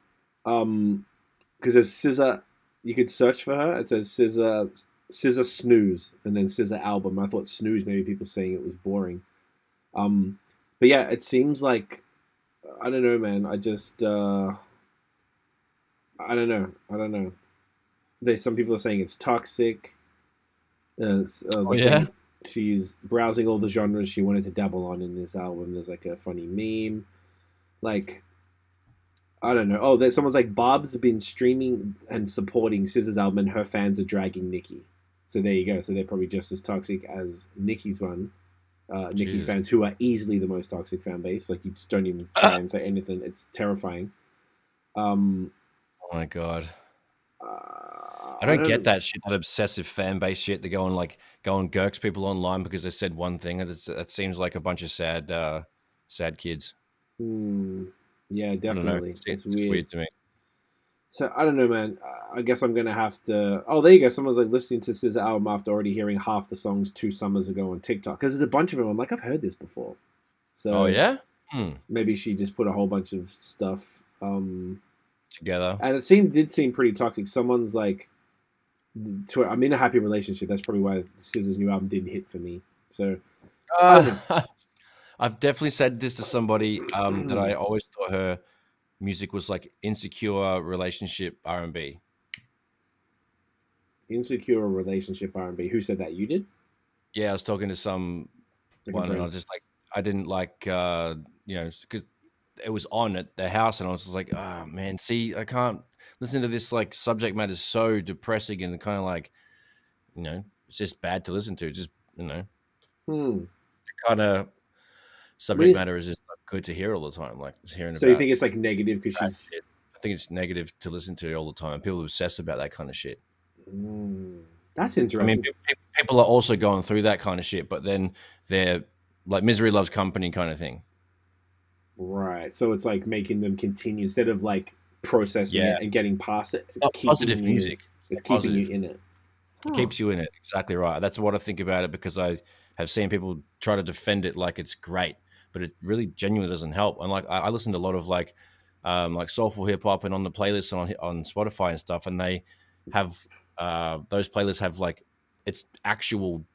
Um, because there's SZA. You could search for her. It says SZA SZA Snooze, and then SZA album. I thought Snooze. Maybe people saying it was boring. Um, but yeah, it seems like I don't know, man. I just uh, I don't know. I don't know. There's some people are saying it's toxic. Uh, uh, Oh, yeah? saying she's browsing all the genres she wanted to dabble on in this album. There's like a funny meme, like I don't know. Oh, there's someone's like Bob's been streaming and supporting SZA's album, and her fans are dragging Nikki. So there you go. So they're probably just as toxic as Nikki's one. Uh, Jesus. fans, who are easily the most toxic fan base, like you just don't even try and say anything. It's terrifying. Um, Oh my god, uh, I don't get that shit. That obsessive fan base shit. They go and like go and gurks people online because they said one thing, that seems like a bunch of sad uh, sad kids. Hmm. yeah, I don't definitely. It's, It's, it's weird. weird to me. So I don't know, man. I guess I'm gonna have to. Oh, there you go. Someone's like listening to SZA album after already hearing half the songs two summers ago on TikTok because there's a bunch of them. I'm like, I've heard this before. So Oh yeah, hmm. maybe she just put a whole bunch of stuff. Um, together. and it seemed did seem pretty toxic. Someone's like, to, I'm in a happy relationship. That's probably why SZA's new album didn't hit for me. So Uh, I've definitely said this to somebody um, that I always thought her music was like insecure relationship R and B. Insecure relationship R and B. Who said that? You did? Yeah, I was talking to some Like one, and I was just like, I didn't like, uh, you know, because it was on at the house, and I was just like, oh man, see, I can't listen to this. Like, subject matter is so depressing and kind of like, you know, it's just bad to listen to. Just you know, Hmm. kind of subject is- matter is just good to hear all the time. Like hearing So you think it's like negative because she's shit. I think it's negative to listen to all the time. People obsess about that kind of shit. Mm, that's I mean, pe- pe- people are also going through that kind of shit, but then they're like misery loves company kind of thing. right. So it's like making them continue instead of like processing Yeah. it and getting past it. It's Not keeping positive you- music. It's keeping positive. you in it. It keeps you in it. Exactly right. That's what I think about it because I have seen people try to defend it like it's great, but it really genuinely doesn't help. And like I, I listen to a lot of like um, like soulful hip hop and on the playlists on on Spotify and stuff, and they have uh, those playlists have like it's actual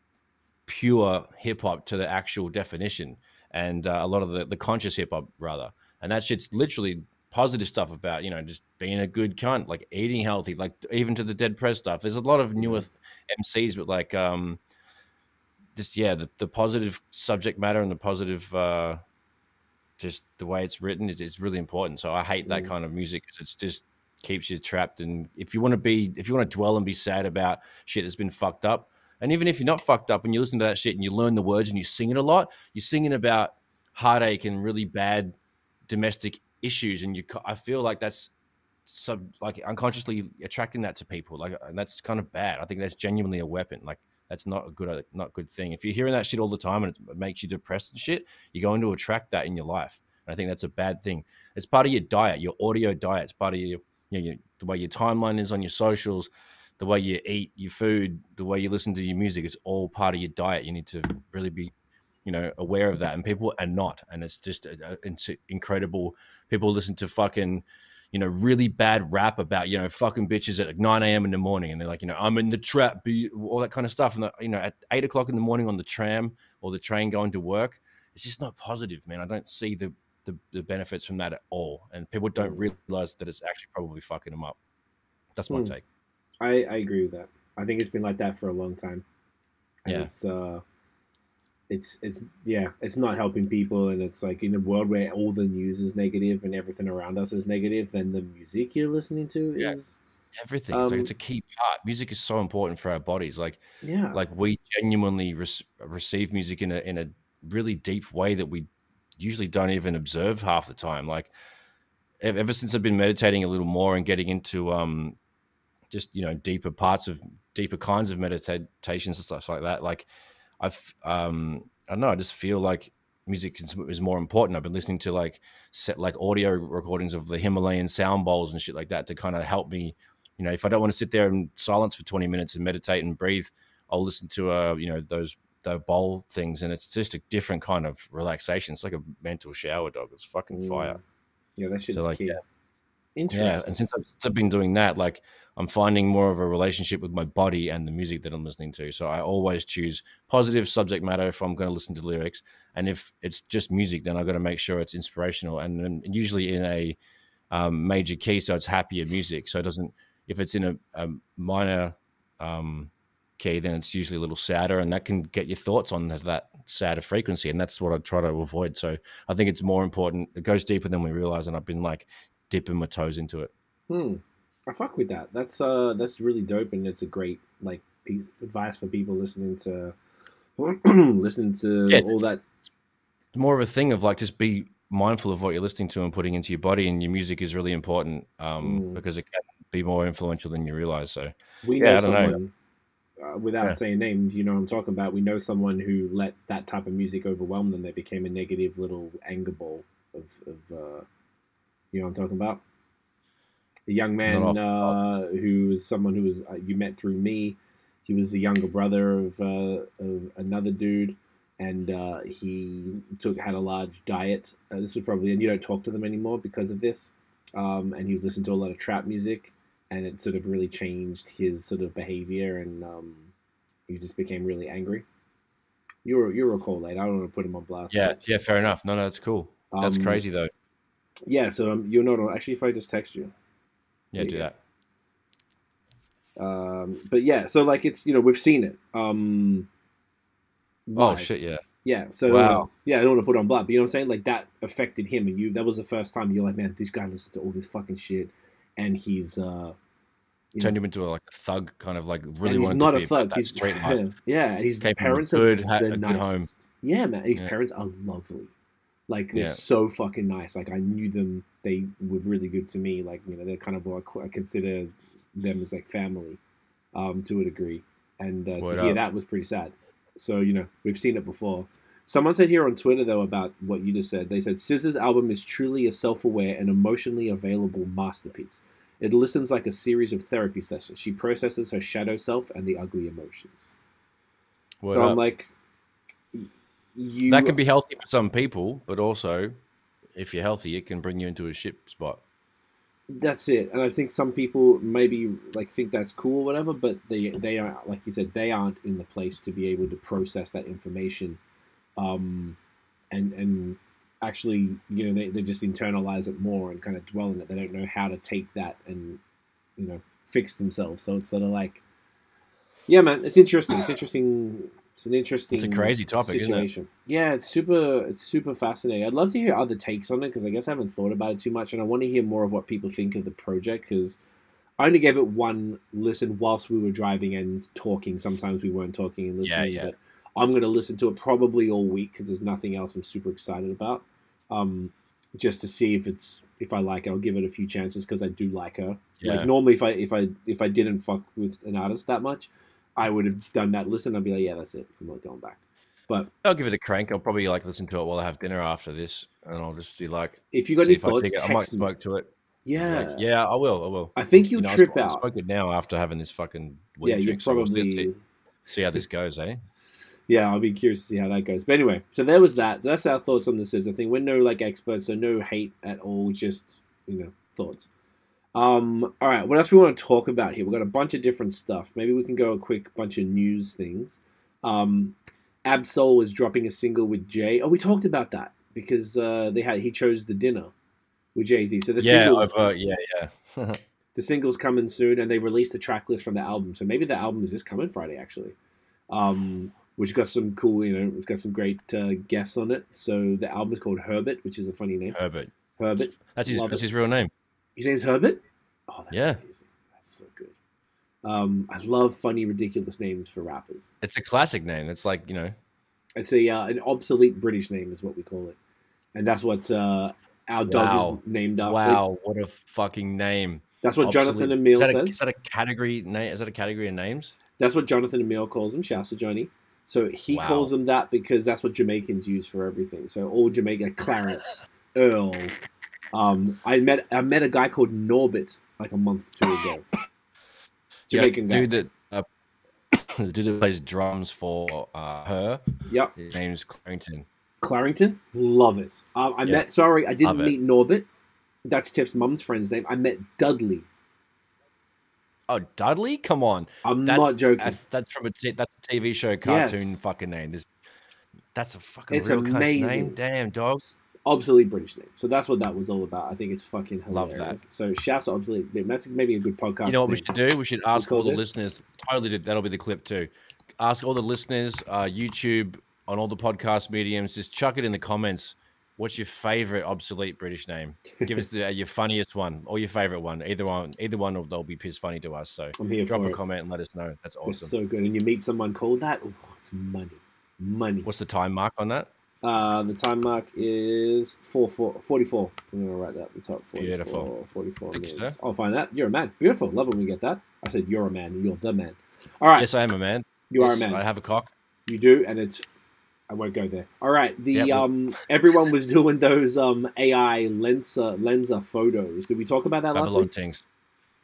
pure hip hop to the actual definition, and uh, a lot of the the conscious hip hop rather, and that shit's literally positive stuff about you know just being a good cunt, like eating healthy, like even to the dead prez stuff. There's a lot of newer MCs, but like um, just yeah, the, the positive subject matter and the positive uh, just the way it's written is, is really important. So I hate that kind of music because it's just keeps you trapped. And if you want to be, if you want to dwell and be sad about shit that's been fucked up, and even if you're not fucked up and you listen to that shit and you learn the words and you sing it a lot, you're singing about heartache and really bad domestic issues, and you, I feel like that's sub like unconsciously attracting that to people, like, and that's kind of bad. I think that's genuinely a weapon. Like that's not a good, uh, not good thing. If you're hearing that shit all the time and it makes you depressed and shit, you're going to attract that in your life. And I think that's a bad thing. It's part of your diet, your audio diet. It's part of your, you know, your, the way your timeline is on your socials, the way you eat your food, the way you listen to your music. It's all part of your diet. You need to really be, you know, aware of that. And people are not. And it's just uh, uh, it's incredible. People listen to fucking, you know, really bad rap about, you know, fucking bitches at like 9 a.m. in the morning. And they're like, you know, I'm in the trap, be all that kind of stuff. And, the, you know, at eight o'clock in the morning on the tram or the train going to work, it's just not positive, man. I don't see the, the, the benefits from that at all. And people don't Mm. realize that it's actually probably fucking them up. That's my Hmm. take. I, I agree with that. I think it's been like that for a long time. And Yeah. It's uh it's it's yeah, it's not helping people and it's like in a world where all the news is negative and everything around us is negative, then the music you're listening to Yeah. is Everything. it's, like, Um, it's a key part. Music is so important for our bodies. Like, yeah. like we genuinely re- receive music in a in a really deep way that we usually don't even observe half the time. Like ever since I've been meditating a little more and getting into um just you know deeper parts of deeper kinds of meditations and stuff like that. Like I've um I don't know. I just feel like music is, is more important. I've been listening to like set like audio recordings of the Himalayan sound bowls and shit like that to kind of help me. You know, if I don't want to sit there in silence for 20 minutes and meditate and breathe, I'll listen to uh, you know, those the bowl things and it's just a different kind of relaxation. It's like a mental shower dog. It's fucking fire. Mm. Yeah, that shit So, is like, key. yeah. Yeah, Interesting. and since I've, since I've been doing that, like I'm finding more of a relationship with my body and the music that I'm listening to. So I always choose positive subject matter if I'm going to listen to lyrics, and if it's just music, then I've got to make sure it's inspirational and, and usually in a um, major key, so it's happier music. So it doesn't. If it's in a, a minor um, key, then it's usually a little sadder, and that can get your thoughts on that sadder frequency, and that's what I try to avoid. So I think it's more important. It goes deeper than we realize, and I've been like dipping my toes into it. Hmm. I fuck with that. That's uh that's really dope and it's a great like piece advice for people listening to listening to Yeah, all that It's more of a thing of like just be mindful of what you're listening to and putting into your body, and your music is really important um, Mm. because it can be more influential than you realize. So we Yeah, know I don't know. uh, without Yeah. saying names, you know what I'm talking about. We know someone who let that type of music overwhelm them. They became a negative little anger ball of, of uh, you know what I'm talking about. A young man uh, who was someone who was uh, you met through me. He was the younger brother of, uh, of another dude, and uh, he took had a large diet. Uh, this was probably, and you don't talk to them anymore because of this. Um, and he was listening to a lot of trap music, and it sort of really changed his sort of behavior, and um, he just became really angry. You're you're a call late. I don't want to put him on blast. Yeah, yeah, fair enough. No, no, that's cool. That's um, crazy though. Yeah, so um, you're not on. Actually, if I just text you. Yeah, do that. Um, but yeah, so like it's you know we've seen it. Um, Oh shit, yeah. Yeah. So Wow. yeah, I don't want to put on blood, but you know what I'm saying? Like that affected him, and you. That was the first time you're like, man, this guy listens to all this fucking shit, and he's uh, Turned know, him into a, like a thug, kind of like and really he's not to a be thug. He's straight yeah, and his Came from parents good are ha- the good home. Yeah, man, his Yeah. parents are lovely. Like they're Yeah. so fucking nice. Like I knew them. They were really good to me. Like you know, they're kind of what I consider them as like family, um, to a degree. And uh, to hear that was pretty sad. So you know, we've seen it before. Someone said here on Twitter though about what you just said. They said SZA's album is truly a self-aware and emotionally available masterpiece. It listens like a series of therapy sessions. She processes her shadow self and the ugly emotions. Word so up. I'm like, you that can be healthy for some people, but also if you're healthy, it can bring you into a ship spot. that's it and i think some people maybe like think that's cool or whatever but they they are like you said they aren't in the place to be able to process that information um and and actually you know they, they just internalize it more and kind of dwell in it. They don't know how to take that and you know fix themselves. So it's sort of like yeah man it's interesting. It's interesting it's an interesting It's a crazy topic, isn't it? yeah it's super it's super fascinating i'd love to hear other takes on it because i guess i haven't thought about it too much and i want to hear more of what people think of the project because i only gave it one listen whilst we were driving and talking sometimes we weren't talking and Yeah, listening yeah. but i'm going to listen to it probably all week because there's nothing else i'm super excited about um just to see if it's if i like it i'll give it a few chances because i do like her Yeah. like normally if i if i if i didn't fuck with an artist that much i would have done that listen i'd be like yeah that's it i'm not going back but I'll give it a crank. I'll probably like listen to it while I have dinner after this, and I'll just be like, if you got any if I thoughts. I might text me. smoke to it. Yeah like, yeah, I will. I will. I think you'll You know, trip I'll out. Smoke it now after having this fucking yeah you so probably see, see how this goes, eh? yeah i'll be curious to see how that goes but anyway so there was that that's our thoughts on the SZA thing we're no like experts so no hate at all just you know thoughts um all right what else we want to talk about here we've got a bunch of different stuff maybe we can go a quick bunch of news things um Ab-Soul was dropping a single with jay oh we talked about that because uh they had he chose the dinner with jay-z so the yeah, single over, yeah, yeah. the single's coming soon, and they released the track list from the album. So maybe the album is this coming Friday, actually. Um, which got some cool, you know, it's got some great uh, guests on it. So the album is called Herbert, which is a funny name. Herbert. Herbert. That's his. Love That's it. his real name. His name's Herbert. Oh, that's Yeah. amazing. That's so good. Um, I love funny, ridiculous names for rappers. It's a classic name. It's like you know. It's a uh, an obsolete British name, is what we call it, and that's what uh, our dog Wow. is named after. Wow, what a fucking name! That's what Jonathan Obsolete. Emile is that, a, says. is that a category name? Is that a category of names? That's what Jonathan Emile calls him, Shasta Johnny. So he Wow. calls him that because that's what Jamaicans use for everything. So all Jamaica, Clarence, Earl. Um, I met I met a guy called Norbert like a month or two ago. Jamaican yeah, guy. dude that uh, the dude that plays drums for uh, her. Yep, His name's Clarrington. Clarrington. Love it. Um, I Yeah. met. Sorry, I didn't Love it. meet Norbert. That's Tiff's mum's friend's name. I met Dudley. Oh, Dudley! Come on, I'm that's not joking. uh, that's from a t- that's a TV show cartoon Yes. fucking name. This that's a fucking It's real amazing. name. Damn dog. Obsolete British name. So that's what that was all about. I think it's fucking hilarious. Love that. So shouts to obsolete. That's maybe a good podcast. You know what we should do? We should ask all the this? listeners. Totally, did, that'll be the clip too. Ask all the listeners, uh, YouTube, on all the podcast mediums. Just chuck it in the comments. What's your favorite obsolete British name? Give us the, uh, your funniest one or your favorite one. Either one, either one, will they'll be piss funny to us. So drop a it. comment and let us know. That's awesome. so good. And you meet someone called that, oh, it's money. Money. What's the time mark on that? Uh, the time mark is 4, 4, 44. I'm going to write that at the top. 44, Beautiful. 44 Thank you, minutes. sir. I'll find that. You're a man. Beautiful. Love when we get that. I said you're a man. You're the man. All right. Yes, I am a man. you are a man. I have a cock. You do, and it's. I won't go there. All right. The well- um, everyone was doing those um AI Lensa Lensa photos. Did we talk about that last Babylon week? things.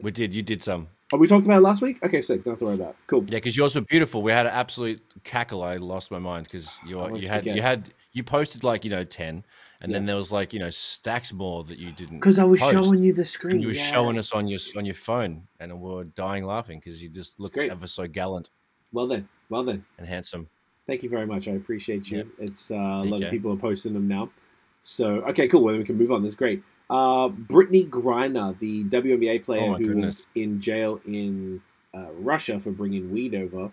We did. You did some. Oh, we talked about it last week. Okay, sick. Don't have to worry about. It. Cool. Yeah, because yours were beautiful. We had an absolute cackle. I lost my mind because you you had forget. you had you posted like you know ten, and then there was like you know stacks more that you didn't. Because I was post. showing you the screen. And you were showing us on your on your phone, and we were dying laughing because you just looked ever so gallant Well then. Well then. and handsome. Thank you very much. I appreciate you. Yep. It's uh, a lot of people are posting them now. So okay, cool. Well, then we can move on. That's great. Uh, Brittney Griner, the WNBA player Oh who goodness. was in jail in uh, Russia for bringing weed over,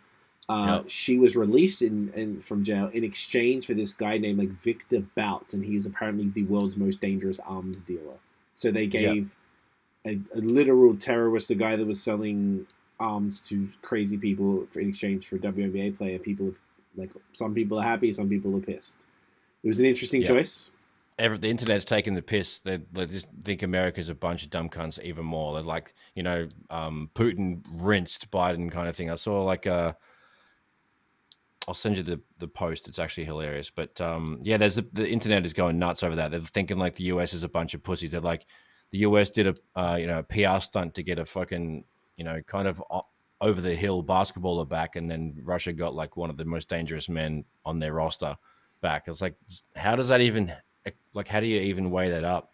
uh, Yep. she was released in, in from jail in exchange for this guy named like Victor Bout, and he's apparently the world's most dangerous arms dealer. So they gave a, a literal terrorist, a guy that was selling arms to crazy people for, in exchange for a WNBA player. People like some people are happy, some people are pissed. It was an interesting Yeah. choice. Every, the internet's taking the piss. They, they just think America's a bunch of dumb cunts even more. They're like, you know, um, Putin rinsed Biden kind of thing. I saw like a. I'll send you the, the post. It's actually hilarious. But um, yeah, there's a, the internet is going nuts over that. They're thinking like the US is a bunch of pussies. They're like, the US did a uh, you know a PR stunt to get a fucking you know kind of over the hill basketballer back, and then Russia got like one of the most dangerous men on their roster back. It's like, how does that even like? How do you even weigh that up?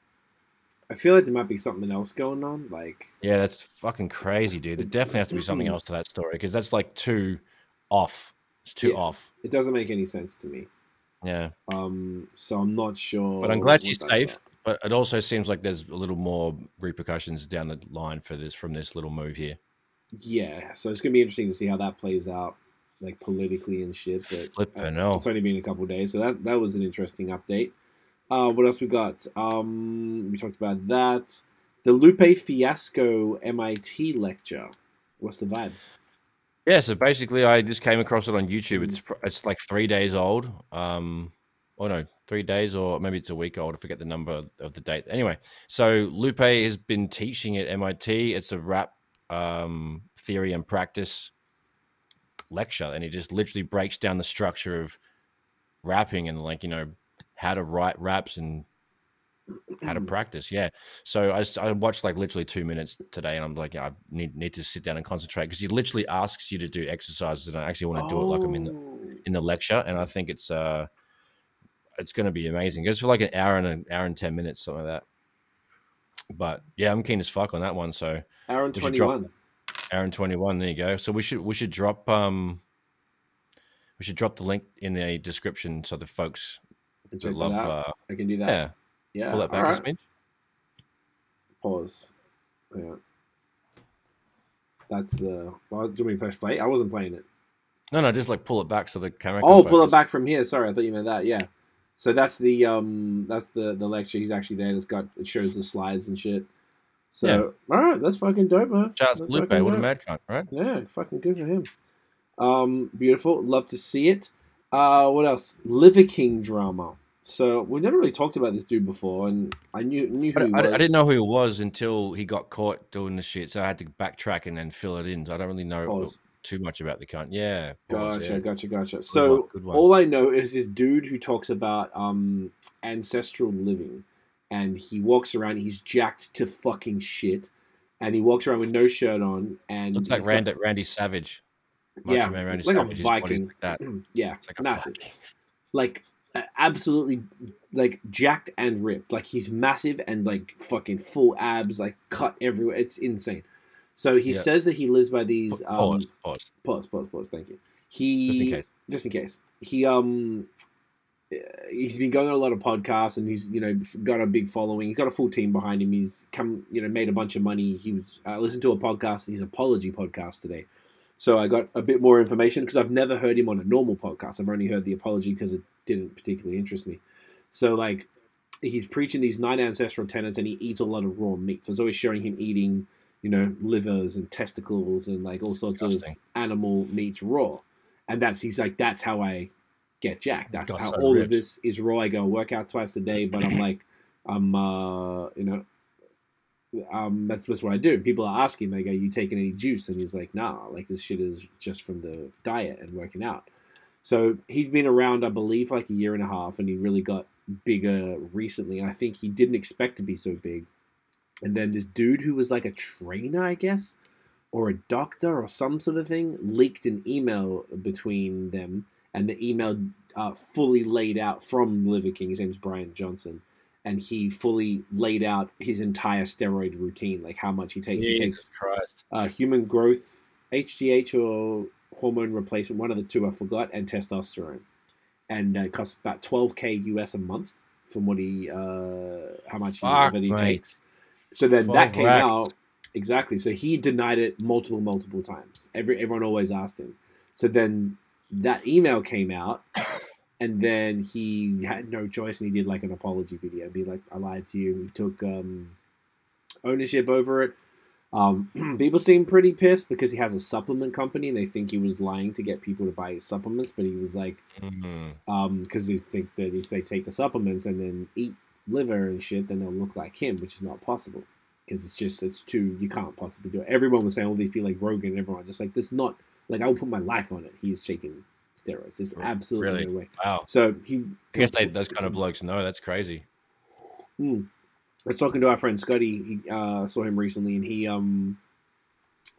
I feel like there might be something else going on. Like Yeah, that's fucking crazy, dude. There definitely has to be something else to that story because that's like too off. It's too Yeah. off. it doesn't make any sense to me. Yeah, Um, so I'm not sure. but I'm glad she's safe. about. But it also seems like there's a little more repercussions down the line for this from this little move here. Yeah, so it's gonna be interesting to see how that plays out, like politically and shit. But uh, Flippin' hell. it's only been a couple days, so that that was an interesting update. Uh, what else we got? Um, we talked about that. The Lupe Fiasco MIT lecture. What's the vibes? Yeah, so basically, I just came across it on YouTube. Mm. It's it's like three days old. Um, oh no, three days or maybe it's a week old. I forget the number of the date. Anyway, so Lupe has been teaching at MIT. It's a rap um, theory and practice lecture, and he just literally breaks down the structure of rapping and like you know how to write raps and how to practice. Yeah. So I, I watched like literally two minutes today, and I'm like, I need need to sit down and concentrate because he literally asks you to do exercises, and I actually want to do it like I'm in the Oh. in the lecture, and I think it's uh it's going to be amazing. It goes for like an hour and an hour and ten minutes, something like that. But yeah, I'm keen as fuck on that one. So Aaron twenty one. hour and twenty one. There you go. So we should we should drop um we should drop the link in the description so the folks that love uh I can do that. yeah Yeah. pull that back all a smidge. Pause. Yeah. That's the. Well, do we press play? I wasn't playing it. No, no, just like pull it back so the camera. Oh, pull it back from here. Sorry, I thought you meant that. Yeah. So that's the um that's the the lecture. He's actually there. It's got it shows the slides and shit. So all right, that's fucking dope, man. Out That's Lupe, what a mad cunt, right? Yeah, fucking good for him. Um, beautiful. Love to see it. Uh, what else? Liver King drama. So we never really talked about this dude before, and I knew knew who I, he was. I didn't know who he was until he got caught doing the shit, so I had to backtrack and then fill it in. So I don't really know Pause. too much about the cunt. Yeah, pause, Gotcha, yeah. gotcha, gotcha. one, So good one. all I know is this dude who talks about um ancestral living, and he walks around. He's jacked to fucking shit, and he walks around with no shirt on, and Looks like he's got- Randy, Randy Savage. Macho Yeah, Randy like a Viking. Like that. yeah, It's like a massive. Viking. like absolutely like jacked and ripped. Like he's massive and like fucking full abs, like cut everywhere. It's insane. So he Yeah. says that he lives by these. Um, Pause, pause. pause, pause, pause. Thank you. He Just in case. Just in case. He um. uh, He's been going on a lot of podcasts, and he's you know got a big following. He's got a full team behind him. He's come you know made a bunch of money. He was uh, listened to a podcast, his apology podcast today. So I got a bit more information because I've never heard him on a normal podcast. I've only heard the apology because it didn't particularly interest me. So like he's preaching these nine ancestral tenets and he eats a lot of raw meat. So it's always showing him eating, you know, livers and testicles and like all sorts Disgusting. of animal meats raw. And that's he's like, that's how I get jacked. That's Got how so all of this is raw. I go work out twice a day, but I'm like, I'm uh, you know, um, that's just what I do. People are asking, like, are you taking any juice? And he's like, nah, like this shit is just from the diet and working out. So he's been around, I believe, like a year and a half, and he really got bigger recently. And I think he didn't expect to be so big. And then this dude who was like a trainer, I guess, or a doctor or some sort of thing, leaked an email between them, and the email uh, fully laid out from Liver King. His name's Brian Johnson, and he fully laid out his entire steroid routine, like how much he takes. He takes Jesus Christ. uh, human growth HGH or hormone replacement, one of the two I forgot, and testosterone, and uh, it costs about 12k US a month from what he uh, how much Fuck, he, he takes. So then that came out exactly. So he denied it multiple multiple times. Every everyone always asked him. So then that email came out. And then he had no choice, and he did like an apology video, be like, "I lied to you." He took um, ownership over it. Um, people seem pretty pissed because he has a supplement company. and They think he was lying to get people to buy his supplements, but he was like, Mhm. um, because they think that if they take the supplements and then eat liver and shit, then they'll look like him, which is not possible. Because it's just it's too you can't possibly do it. Everyone was saying all these people like Rogan and everyone just like this not like I would put my life on it. He's taking steroids. There's absolutely Really? no way. Wow. So he I guess they, those kind of blokes know. That's crazy. Mm. I was talking to our friend Scotty. He uh, saw him recently, and he um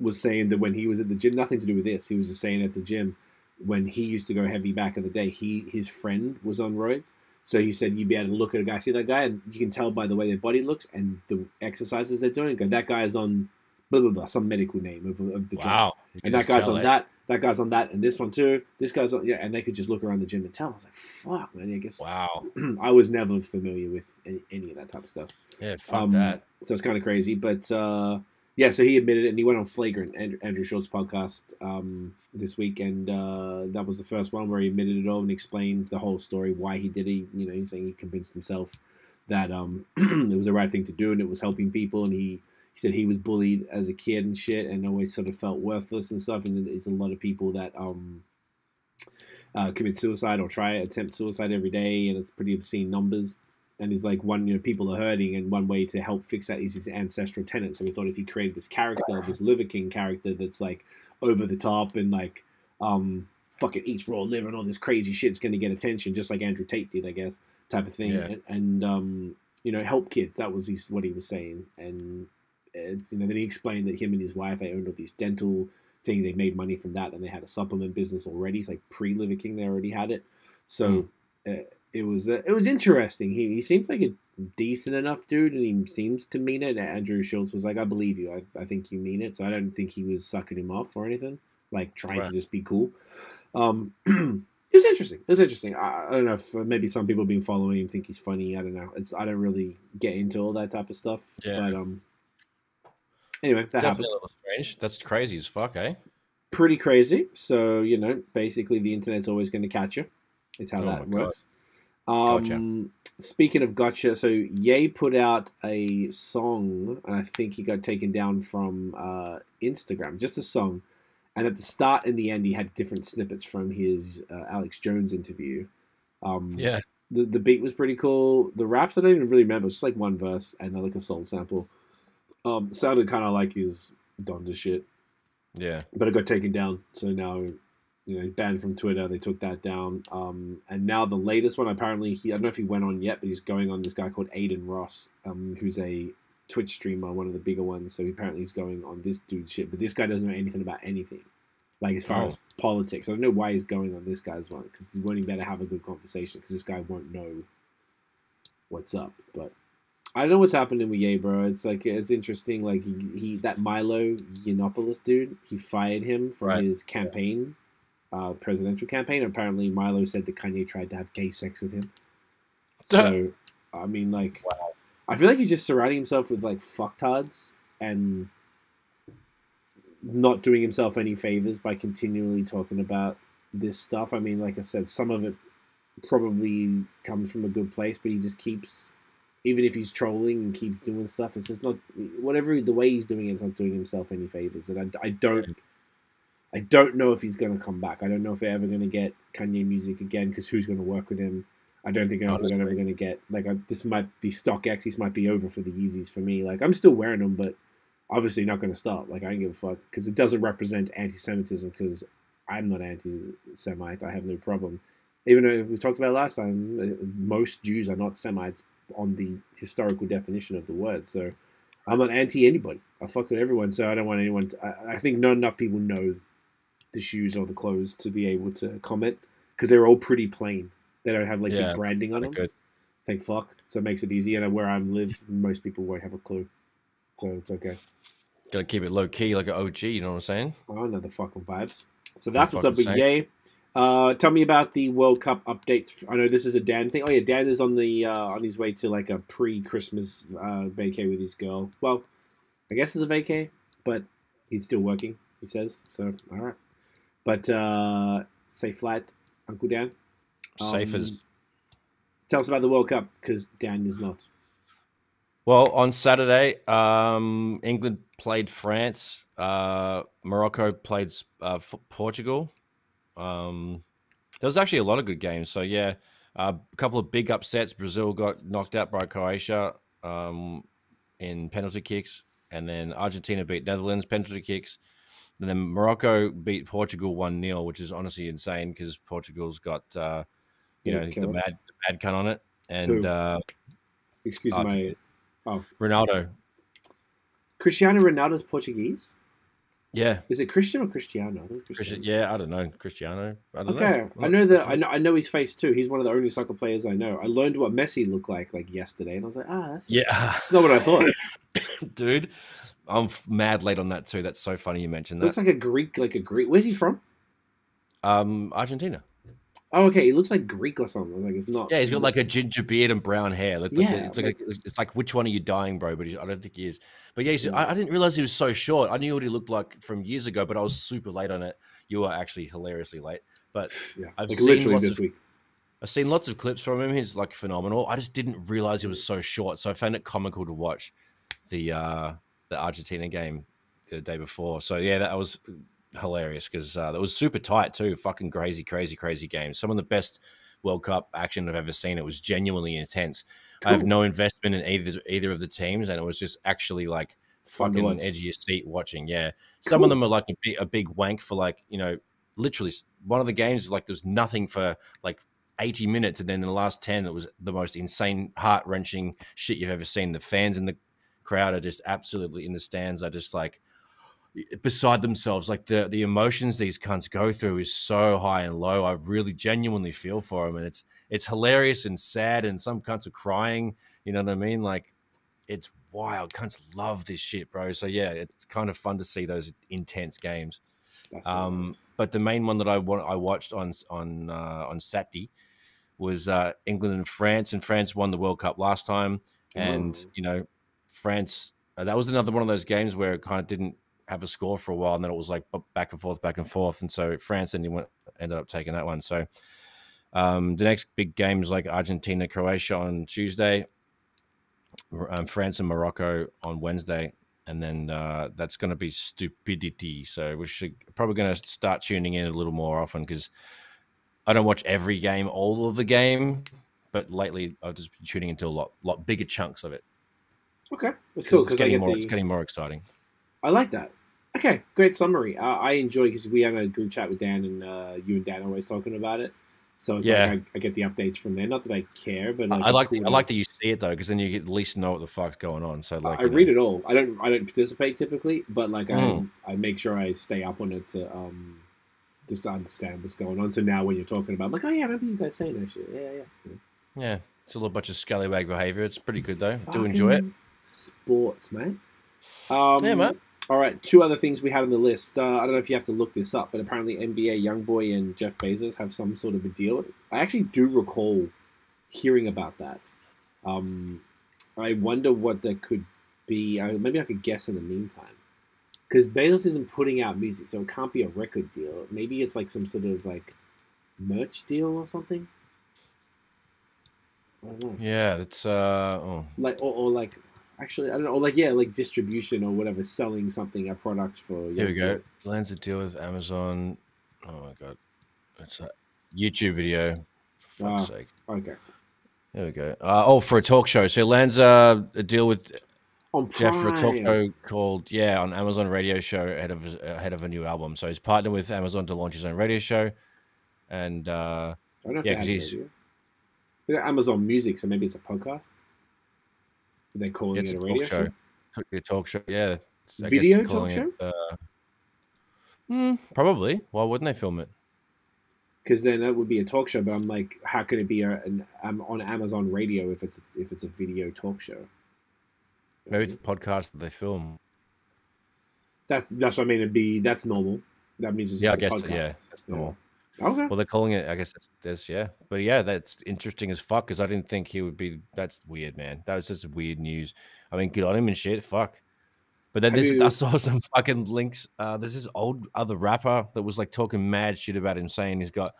was saying that when he was at the gym, nothing to do with this. He was just saying at the gym when he used to go heavy back in the day. He his friend was on roids, so he said you'd be able to look at a guy, see that guy, and you can tell by the way their body looks and the exercises they're doing. Go, that guy is on blah blah blah, some medical name of, of the gym. Wow. And that guy's on it. that. That guy's on that, and this one too. This guy's on yeah, and they could just look around the gym and tell. I was like, "Fuck, man!" I guess Wow. I was never familiar with any, any of that type of stuff. Yeah, fuck Um, that. So it's kind of crazy, but uh, yeah. So he admitted it, and he went on Flagrant, Andrew, Andrew Schulz podcast um, this week, and uh, that was the first one where he admitted it all and explained the whole story, why he did it. You know, he's saying he convinced himself that um, it was the right thing to do, and it was helping people, and he. He said he was bullied as a kid and shit, and always sort of felt worthless and stuff. And there's a lot of people that um, uh, commit suicide or try attempt suicide every day, and it's pretty obscene numbers. And he's like one you know people are hurting and one way to help fix that is his ancestral tenant so we thought if he created this character this liver king character that's like over the top and like um fucking eats raw liver and all this crazy shit's going to get attention just like andrew tate did i guess type of thing. Yeah. and, and um you know help kids. That was his, what he was saying. And it's, you know then he explained that him and his wife they owned all these dental things they made money from that and they had a supplement business already it's like pre liver king they already had it so uh, it was uh, it was interesting. He he seems like a decent enough dude, and he seems to mean it. Andrew Schulz was like, "I believe you. I, I think you mean it." So I don't think he was sucking him off or anything, like trying to just be cool. Um, it was interesting. It was interesting. I, I don't know if uh, maybe some people have been following him think he's funny. I don't know. It's I don't really get into all that type of stuff. Yeah. But um, anyway, that Definitely happens a little strange. That's crazy as fuck, eh? pretty crazy. So you know, basically, the internet's always going to catch you. It's how Oh that works. Um, Gotcha. Speaking of gotcha, so Ye put out a song, and I think he got taken down from uh, Instagram. Just a song, and at the start and the end, he had different snippets from his uh, Alex Jones interview. Um, Yeah. the the beat was pretty cool. The raps I don't even really remember. It's just like one verse and like a soul sample. Um, sounded kind of like he's done Donda shit Yeah. but it got taken down. So now, you know, he's banned from Twitter. They took that down. Um, and now the latest one, apparently, he I don't know if he went on yet, but he's going on this guy called Adin Ross, um, who's a Twitch streamer, one of the bigger ones. So apparently he's going on this dude's shit. But this guy doesn't know anything about anything, like as far Oh. as politics. I don't know why he's going on this guy's one because he won't even be able to have a good conversation because this guy won't know what's up. But I don't know what's happening with Ye, bro. It's like it's interesting. Like he, he that Milo Yiannopoulos dude, he fired him from Right. his campaign, uh, presidential campaign. Apparently, Milo said that Kanye tried to have gay sex with him. So, I mean, like, I feel like he's just surrounding himself with like fucktards and not doing himself any favors by continually talking about this stuff. I mean, like I said, some of it probably comes from a good place, but he just keeps, even if he's trolling and keeps doing stuff, it's just not whatever the way he's doing it. It's not doing himself any favors, and I, I don't. I don't know if he's going to come back. I don't know if they're ever going to get Kanye music again because who's going to work with him? I don't think I'm ever going to get like I, this might be stock X. This might be over for the Yeezys for me. Like I'm still wearing them, but obviously not going to stop. Like I don't give a fuck because it doesn't represent anti-Semitism because I'm not anti-Semite. I have no problem. Even though we talked about it last time, uh, most Jews are not Semites on the historical definition of the word. So I'm not anti anybody. I fuck with everyone. So I don't want anyone. To, I, I think not enough people know the shoes or the clothes to be able to comment because they're all pretty plain. They don't have like Yeah, big branding on them. Good. Thank fuck. So it makes it easy. And where I live, most people won't have a clue. So it's okay. Gotta keep it low key like an OG, you know what I'm saying? I don't know the fucking vibes. So that's what's up with Ye. Uh, tell me about the World Cup updates. I know this is a Dahn thing. Oh yeah, Dahn is on the uh, on his way to like a pre-Christmas uh, vacay with his girl. Well, I guess it's a vacay, but he's still working. He says so. All right, but uh, safe flight, Uncle Dahn. Safe as Um, Tell us about the World Cup because Dahn is not. Well, on Saturday, um, England played France. Uh, Morocco played uh, Portugal. Um, there was actually a lot of good games. So yeah, uh, a couple of big upsets. Brazil got knocked out by Croatia um, in penalty kicks, and then Argentina beat Netherlands penalty kicks. And then Morocco beat Portugal one 0 which is honestly insane because Portugal's got uh, you Yeah, know the mad the mad cunt on it, and uh, Excuse I my. Ronaldo. Cristiano Ronaldo's Portuguese. Yeah, Is it Christian or Cristiano? It's Christian, yeah, I don't know Cristiano. I don't Okay, know. I know that. I know. I know his face too. He's one of the only soccer players I know. I learned what Messi looked like like yesterday, and I was like, ah, that's Yeah, That's not what I thought. dude, I'm mad late on that too. That's so funny you mentioned that. looks like a Greek, like a Greek. Where's he from? um, Argentina. Oh, okay. He looks like Greek or something. Like it's not. Yeah, he's got like a ginger beard and brown hair. Like, Yeah, it's like, a- it's like which one are you dying, bro? But he's, I don't think he is. But yeah, he's, I, I didn't realize he was so short. I knew what he looked like from years ago, but I was super late on it. You were actually hilariously late. But yeah, I've like seen literally lots this of- week. I've seen lots of clips from him. He's like phenomenal. I just didn't realize he was so short, so I found it comical to watch the uh the Argentina game the day before. So yeah, that was hilarious because uh, that was super tight too. Fucking crazy, crazy, crazy game. Some of the best World Cup action I've ever seen. It was genuinely intense. I have no investment in either either of the teams, and it was just actually like fucking watch. edge of your seat watching. Yeah, some Cool. of them are like a big, a big wank for like you know literally one of the games like there's nothing for like 80 minutes and then the last 10 it was the most insane heart-wrenching shit you've ever seen the fans in the crowd are just absolutely in the stands are just like beside themselves like the the emotions these cunts go through is so high and low. I really genuinely feel for them and it's it's hilarious and sad and some cunts are crying you know what i mean? Like it's wild. Cunts love this shit bro. So yeah it's kind of fun to see those intense games. Um, but the main one that I wa- I watched on on uh, on Saturday was uh, England and France, and France won the World Cup last time, and you know France uh, that was another one of those games where it kind of didn't have a score for a while, and then it was like back and forth, back and forth, and so France ended went, ended up taking that one. So um, the next big game is like Argentina Croatia on Tuesday, um, France and Morocco on Wednesday, and then uh, that's going to be stupidity. So we should probably going to start tuning in a little more often because I don't watch every game, all of the game, but lately I've just been tuning into a lot, lot bigger chunks of it. Okay, it's 'Cause cool it's getting more, the. it's getting more exciting. I like that. Okay, great summary. Uh, I enjoy because we had a group chat with Dahn, and uh, you and Dahn are always talking about it. So it's Yeah. like I, I get the updates from there. Not that I care, but I- like, I like cool the, I like that you see it though, because then you at least know what the fuck's going on. So like, I you know. read it all. I don't. I don't participate typically, but like Mm. I, I make sure I stay up on it to um, just to understand what's going on. So now when you're talking about, I'm like, oh yeah, I remember you guys saying that shit. Yeah, yeah. yeah. Yeah, it's a little bunch of scallywag behavior. It's pretty good though. Do enjoy it. Sports, mate. Um, Yeah, mate. All right, two other things we had on the list. Uh, I don't know if you have to look this up, but apparently NBA YoungBoy and Jeff Bezos have some sort of a deal. I actually do recall hearing about that. Um, I wonder what that could be. Uh, maybe I could guess in the meantime. Because Bezos isn't putting out music, so it can't be a record deal. Maybe it's like some sort of like merch deal or something. I don't know Yeah, it's uh. Oh. like or, or like actually I don't know, like yeah, like distribution or whatever, selling something a product for. Here we go. Lands a deal with Amazon. Oh my god, it's a YouTube video. For fuck's Ah. sake. Okay. There we go. Uh, oh, for a talk show. So lands a deal with On Jeff for a talk show called yeah on Amazon Radio Show ahead of ahead of a new album. So he's partnered with Amazon to launch his own radio show, and uh, I don't know if Yeah, they 'cause have he's-. Amazon Music, so maybe it's a podcast. They're calling it's it a a radio show. show. A talk show, yeah. I Video talk show? it, uh, hmm, probably. Why wouldn't they film it? Because then that would be a talk show. But I'm like, how can it be a, an um, on Amazon Radio if it's if it's a video talk show? Maybe it's a podcast that they film. That's that's what I mean. It'd be that's normal. That means it's Yeah, I guess so, yeah, podcast. that's normal. Okay. Well, they're calling it. I guess that's yeah, but yeah, that's interesting as fuck. Because I didn't think he would be. That's weird, man. That was just weird news. I mean, good on him and shit. Fuck. But then this, I saw some fucking links. Uh, there's this old other rapper that was like talking mad shit about him, saying he's got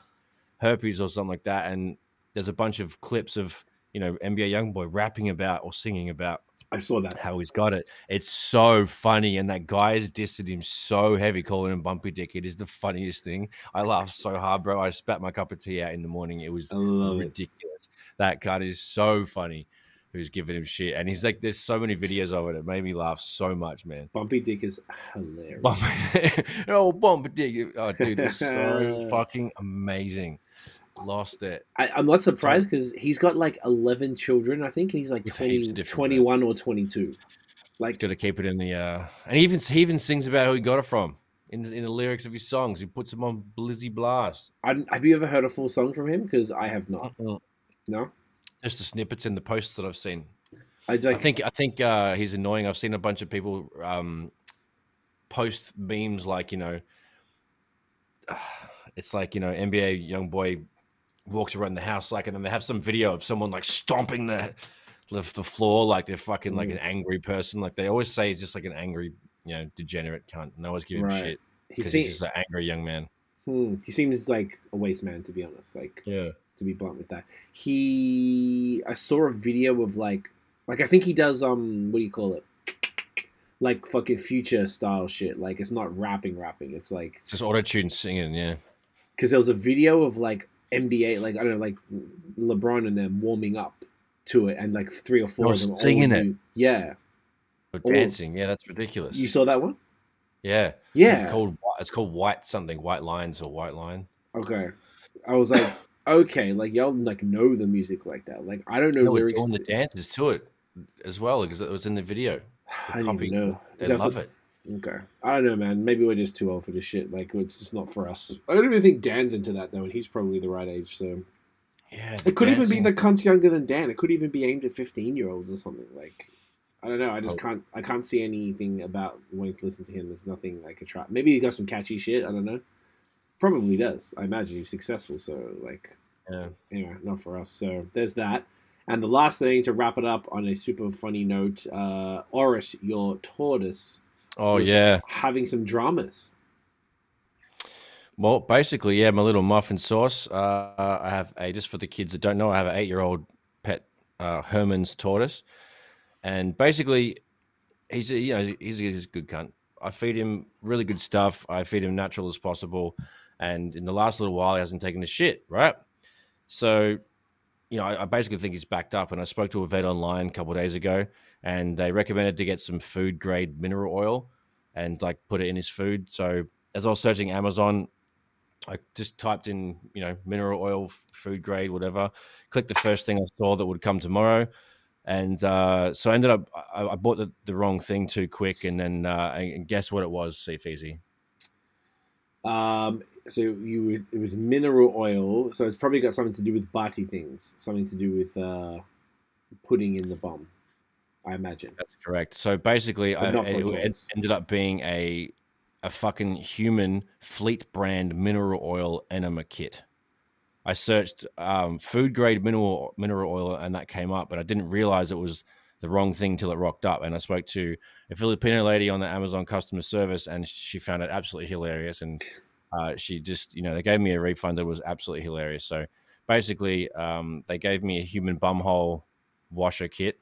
herpes or something like that. And there's a bunch of clips of you know NBA YoungBoy rapping about or singing about I saw that. how he's got it. It's so funny, and that guy has dissed him so heavy, calling him bumpy dick. It is the funniest thing. I laughed so hard, bro. I spat my cup of tea out in the morning. It was love it. ridiculous. That cut is so funny. Who's giving him shit, and he's like, "There's so many videos of it. It made me laugh so much, man." Bumpy Dick is hilarious. Bump, oh, bumpy dick. Oh, dude, it's so fucking amazing. Lost it. I, I'm not surprised because he's got like 11 children, I think, and he's like 20, heaps of 21 or 22. Like, Got to keep it in the. uh And he even he even sings about who he got it from in the, in the lyrics of his songs. He puts them on Blizzy Blast. I, have you ever heard a full song from him? Because I have not. No, Just the snippets in the posts that I've seen. I, I think I think uh, he's annoying. I've seen a bunch of people um, post memes like you know, it's like you know NBA Youngboy walks around the house like, and then they have some video of someone like stomping the the, the floor like they're fucking like Mm. an angry person. Like they always say, he's just like an angry you know degenerate cunt. No one's giving Right. shit he, because he's just an angry young man. hmm, he seems like a waste man, to be honest. Like, Yeah. to be blunt with that. He, I saw a video of like, like I think he does um, what do you call it? Like fucking future style shit. Like it's not rapping, rapping. It's like Just auto tune singing. Yeah. because there was a video of like NBA, like I don't know, like LeBron and them warming up to it, and like three or four of them all singing it. knew- Yeah, But Oh. dancing. Yeah, that's ridiculous. you saw that one? yeah. Yeah. It's called it's called white something, white lines or white line. Okay, I was like, okay, like y'all like know the music like that. Like I don't know were lyrics. doing the dances to it as well because it was in the video. I didn't even know. They Is love so- it. Okay, I don't know, man. Maybe we're just too old for this shit. Like it's just not for us. I don't even think Dahn's into that though, and he's probably the right age. So Yeah, it could even be the cunts younger than Dan. It could even be aimed at fifteen year olds or something. Like I don't know. I just Oh. can't. I can't see anything about wanting to listen to him. There's nothing like attract. Maybe he got some catchy shit. I don't know. Probably does. I imagine he's successful. So like Yeah. anyway, not for us. So there's that. And the last thing to wrap it up on a super funny note, uh, Oros, your tortoise, Oh yeah. having some dramas. Well, basically, yeah, my little muffin sauce. Uh, I have a just for the kids that don't know, I have an eight-year-old pet uh, Hermann's tortoise, and basically, he's a, you know he's a, he's a good cunt. I feed him really good stuff. I feed him natural as possible, and in the last little while, he hasn't taken a shit. Right, so you know, I, I basically think he's backed up. And I spoke to a vet online a couple of days ago, and they recommended to get some food grade mineral oil and like put it in his food. So as I was searching Amazon, I just typed in, you know, mineral oil, food grade, whatever. Clicked the first thing I saw that would come tomorrow, and uh, so I ended up I, I bought the, the wrong thing too quick, and then uh, and guess what it was, Seif Easy. Um, so you it was mineral oil. So it's probably got something to do with bati things, something to do with uh, putting in the bomb. I imagine. That's correct. So basically, I, it, it ended up being a a fucking human fleet brand mineral oil enema kit. I searched um, food grade mineral mineral oil and that came up, but I didn't realize it was the wrong thing till it rocked up. And I spoke to a Filipino lady on the Amazon customer service, and she found it absolutely hilarious. And uh, she just, you know, they gave me a refund that was absolutely hilarious. So basically, um, they gave me a human bumhole washer kit.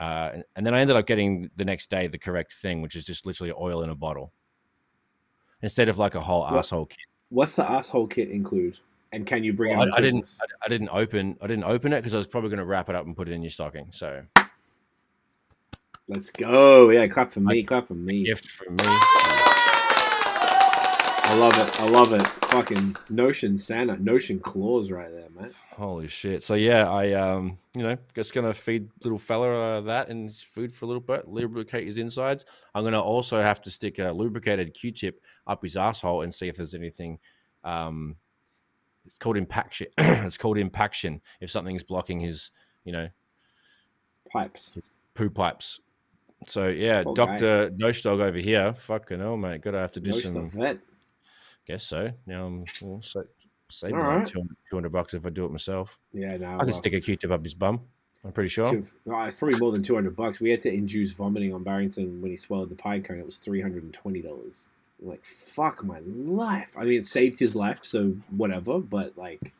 Uh, and- and then I ended up getting the next day the correct thing, which is just literally oil in a bottle instead of like a whole What- asshole kit. What's the asshole kit include? And can you bring Well, it? I, I didn't. I, I didn't open. I didn't open it because I was probably going to wrap it up and put it in your stocking. So Let's go! Yeah, clap for me. clap for me. gift for me. I love it. I love it. Fucking Notion Santa, Notion Claus right there, man. Holy shit! So yeah, I um, you know, just gonna feed little fella uh, that and his food for a little bit, lubricate his insides. I'm gonna also have to stick a lubricated Q-tip up his asshole and see if there's anything. Um, it's called impaction. it's called impaction. If something's blocking his, you know, Pipes. poo pipes. So yeah, Poor. Doctor Nosh Dog over here. Fucking hell, mate. Gotta have to do Notion some vet. guess so. Now I'm well, so, save right. 200, 200 bucks if I do it myself. Yeah, no. I can well, stick a Q-tip up his bum. I'm pretty sure. two- oh, it's probably more than two hundred bucks. We had to induce vomiting on Barrington when he swallowed the pine cone. It was three hundred and twenty dollars. Like fuck my life. I mean, it saved his life, so whatever. But like,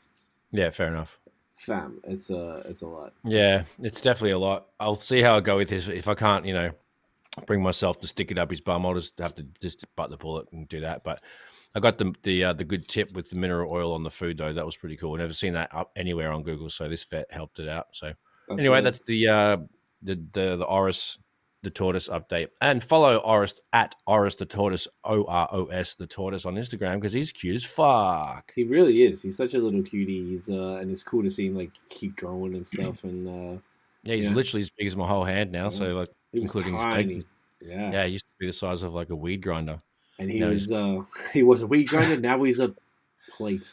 Yeah, fair enough. Fam, it's a it's a lot. Yeah, it's definitely a lot. I'll see how I go with this. If I can't, you know, bring myself to stick it up his bum, I'll just have to just butt the bullet and do that. But I got the the uh, the good tip with the mineral oil on the food though. That was pretty cool. Never seen that up anywhere on Google, so this vet helped it out. So That's anyway, the- that's the uh, the the the Oros the tortoise update, and follow Oros at Oros the tortoise O R O S the tortoise on Instagram because he's cute as fuck. He really is. He's such a little cutie. He's uh, and it's cool to see him like keep growing and stuff. And uh, Yeah, he's Yeah. literally as big as my whole hand now. So like, including his tiny. Yeah. Yeah, he used to be the size of like a weed grinder. and he No, was uh, he was a weed grinder. now he's a plate.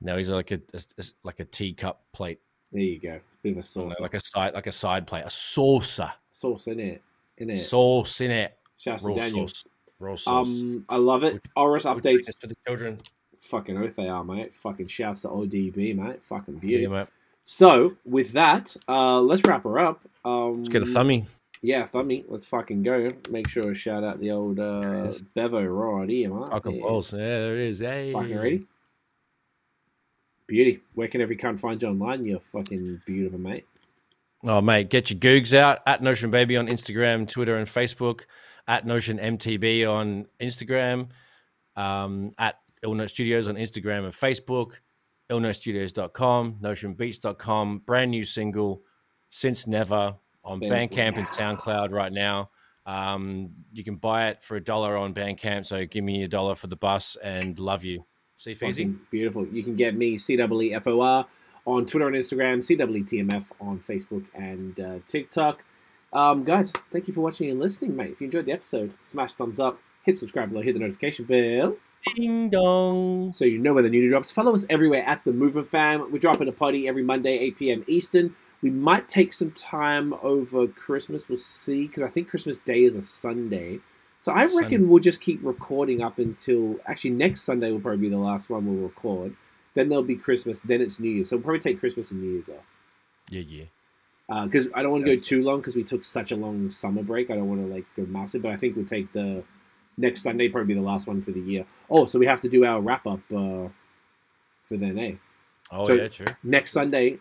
Now he's like a, a- a- like a teacup plate, There you go. Bit of a you know, sauce. like a side like a side plate, a saucer, sauce in it. In it. sauce in it, Shouts to raw Daniel. sauce, raw sauce. Um, I love it. Oros updates. for the children. Fucking oath they are, mate. Fucking shouts to ODB, mate. Fucking Yeah, beauty. mate. So with that, uh, let's wrap her up. Um, Let's get a thummy. Yeah, thummy. Let's fucking go. Make sure to shout out the old uh, Yes. Bevo right here, mate. Cock and Yeah. balls. Yeah, there it is. Hey. Fucking ready? Beauty. Where can every cunt find you online? You're fucking beautiful, mate. Oh, mate, get your googs out at Notion Baby on Instagram, Twitter, and Facebook. At Notion MTB on Instagram. Um, at Illnote Studios on Instagram and Facebook. IllnoteStudios.com, NotionBeats.com. Brand new single, Since Never, on Bandcamp. And SoundCloud right now. Um, you can buy it for a dollar on Bandcamp. So give me a dollar for the bus and love you. See, Feezy? Beautiful. You can get me CeeFor on Twitter and Instagram, CeeTMF on Facebook and uh, TikTok. Um, guys, thank you for watching and listening, mate. If you enjoyed the episode, smash thumbs up, hit subscribe below, hit the notification bell Ding dong. so you know when the new drops. Follow us everywhere at the Movement Fam. We're dropping a party every Monday, 8 p.m. Eastern. We might take some time over Christmas. We'll see, because I think Christmas Day is a Sunday. So I Sunday. reckon we'll just keep recording up until actually next Sunday will probably be the last one we'll record. Then there'll be Christmas. Then it's New Year's. So we'll probably take Christmas and New Year's off. Yeah, yeah. Because I don't want to go too long because we took such a long summer break. I don't want to like go massive, but I think we'll take the next Sunday probably be the last one for the year. Oh, so we have to do our wrap up uh, for then, eh? Oh, So- yeah, true. Next Sunday.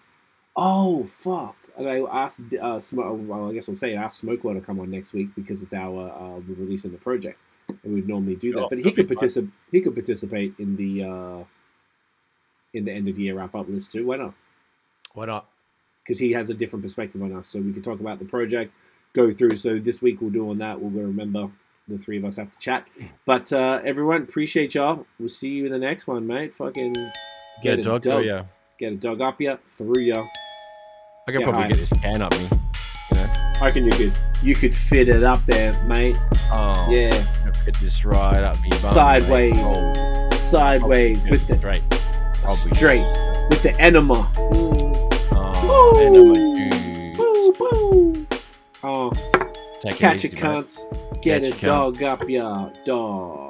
Oh fuck! And I asked uh, Smoke. Well, I guess I'll say I asked Smokewell to come on next week because it's our uh, we're releasing the project, and we'd normally do that. Sure, but he could participate. He could participate in the uh, in the end of year wrap up list too. Why not? Why not? because he has a different perspective on us. So we can talk about the project, go through. So this week we'll do on that. We'll remember the three of us have to chat. But uh, everyone, appreciate y'all. We'll see you in the next one, mate. Fucking Get a dog through ya. Get a dog up ya, through ya. I could Yeah, probably get this can up me. You know? I reckon you could you could fit it up there, mate. Oh, Yeah, fit this right up me bum, Sideways. Oh, sideways with the straight. Probably straight with the enema. Oh, enema. Boo, boo. Oh, Take catch it it, easy, mate. cunts. Get a dog up ya, dog.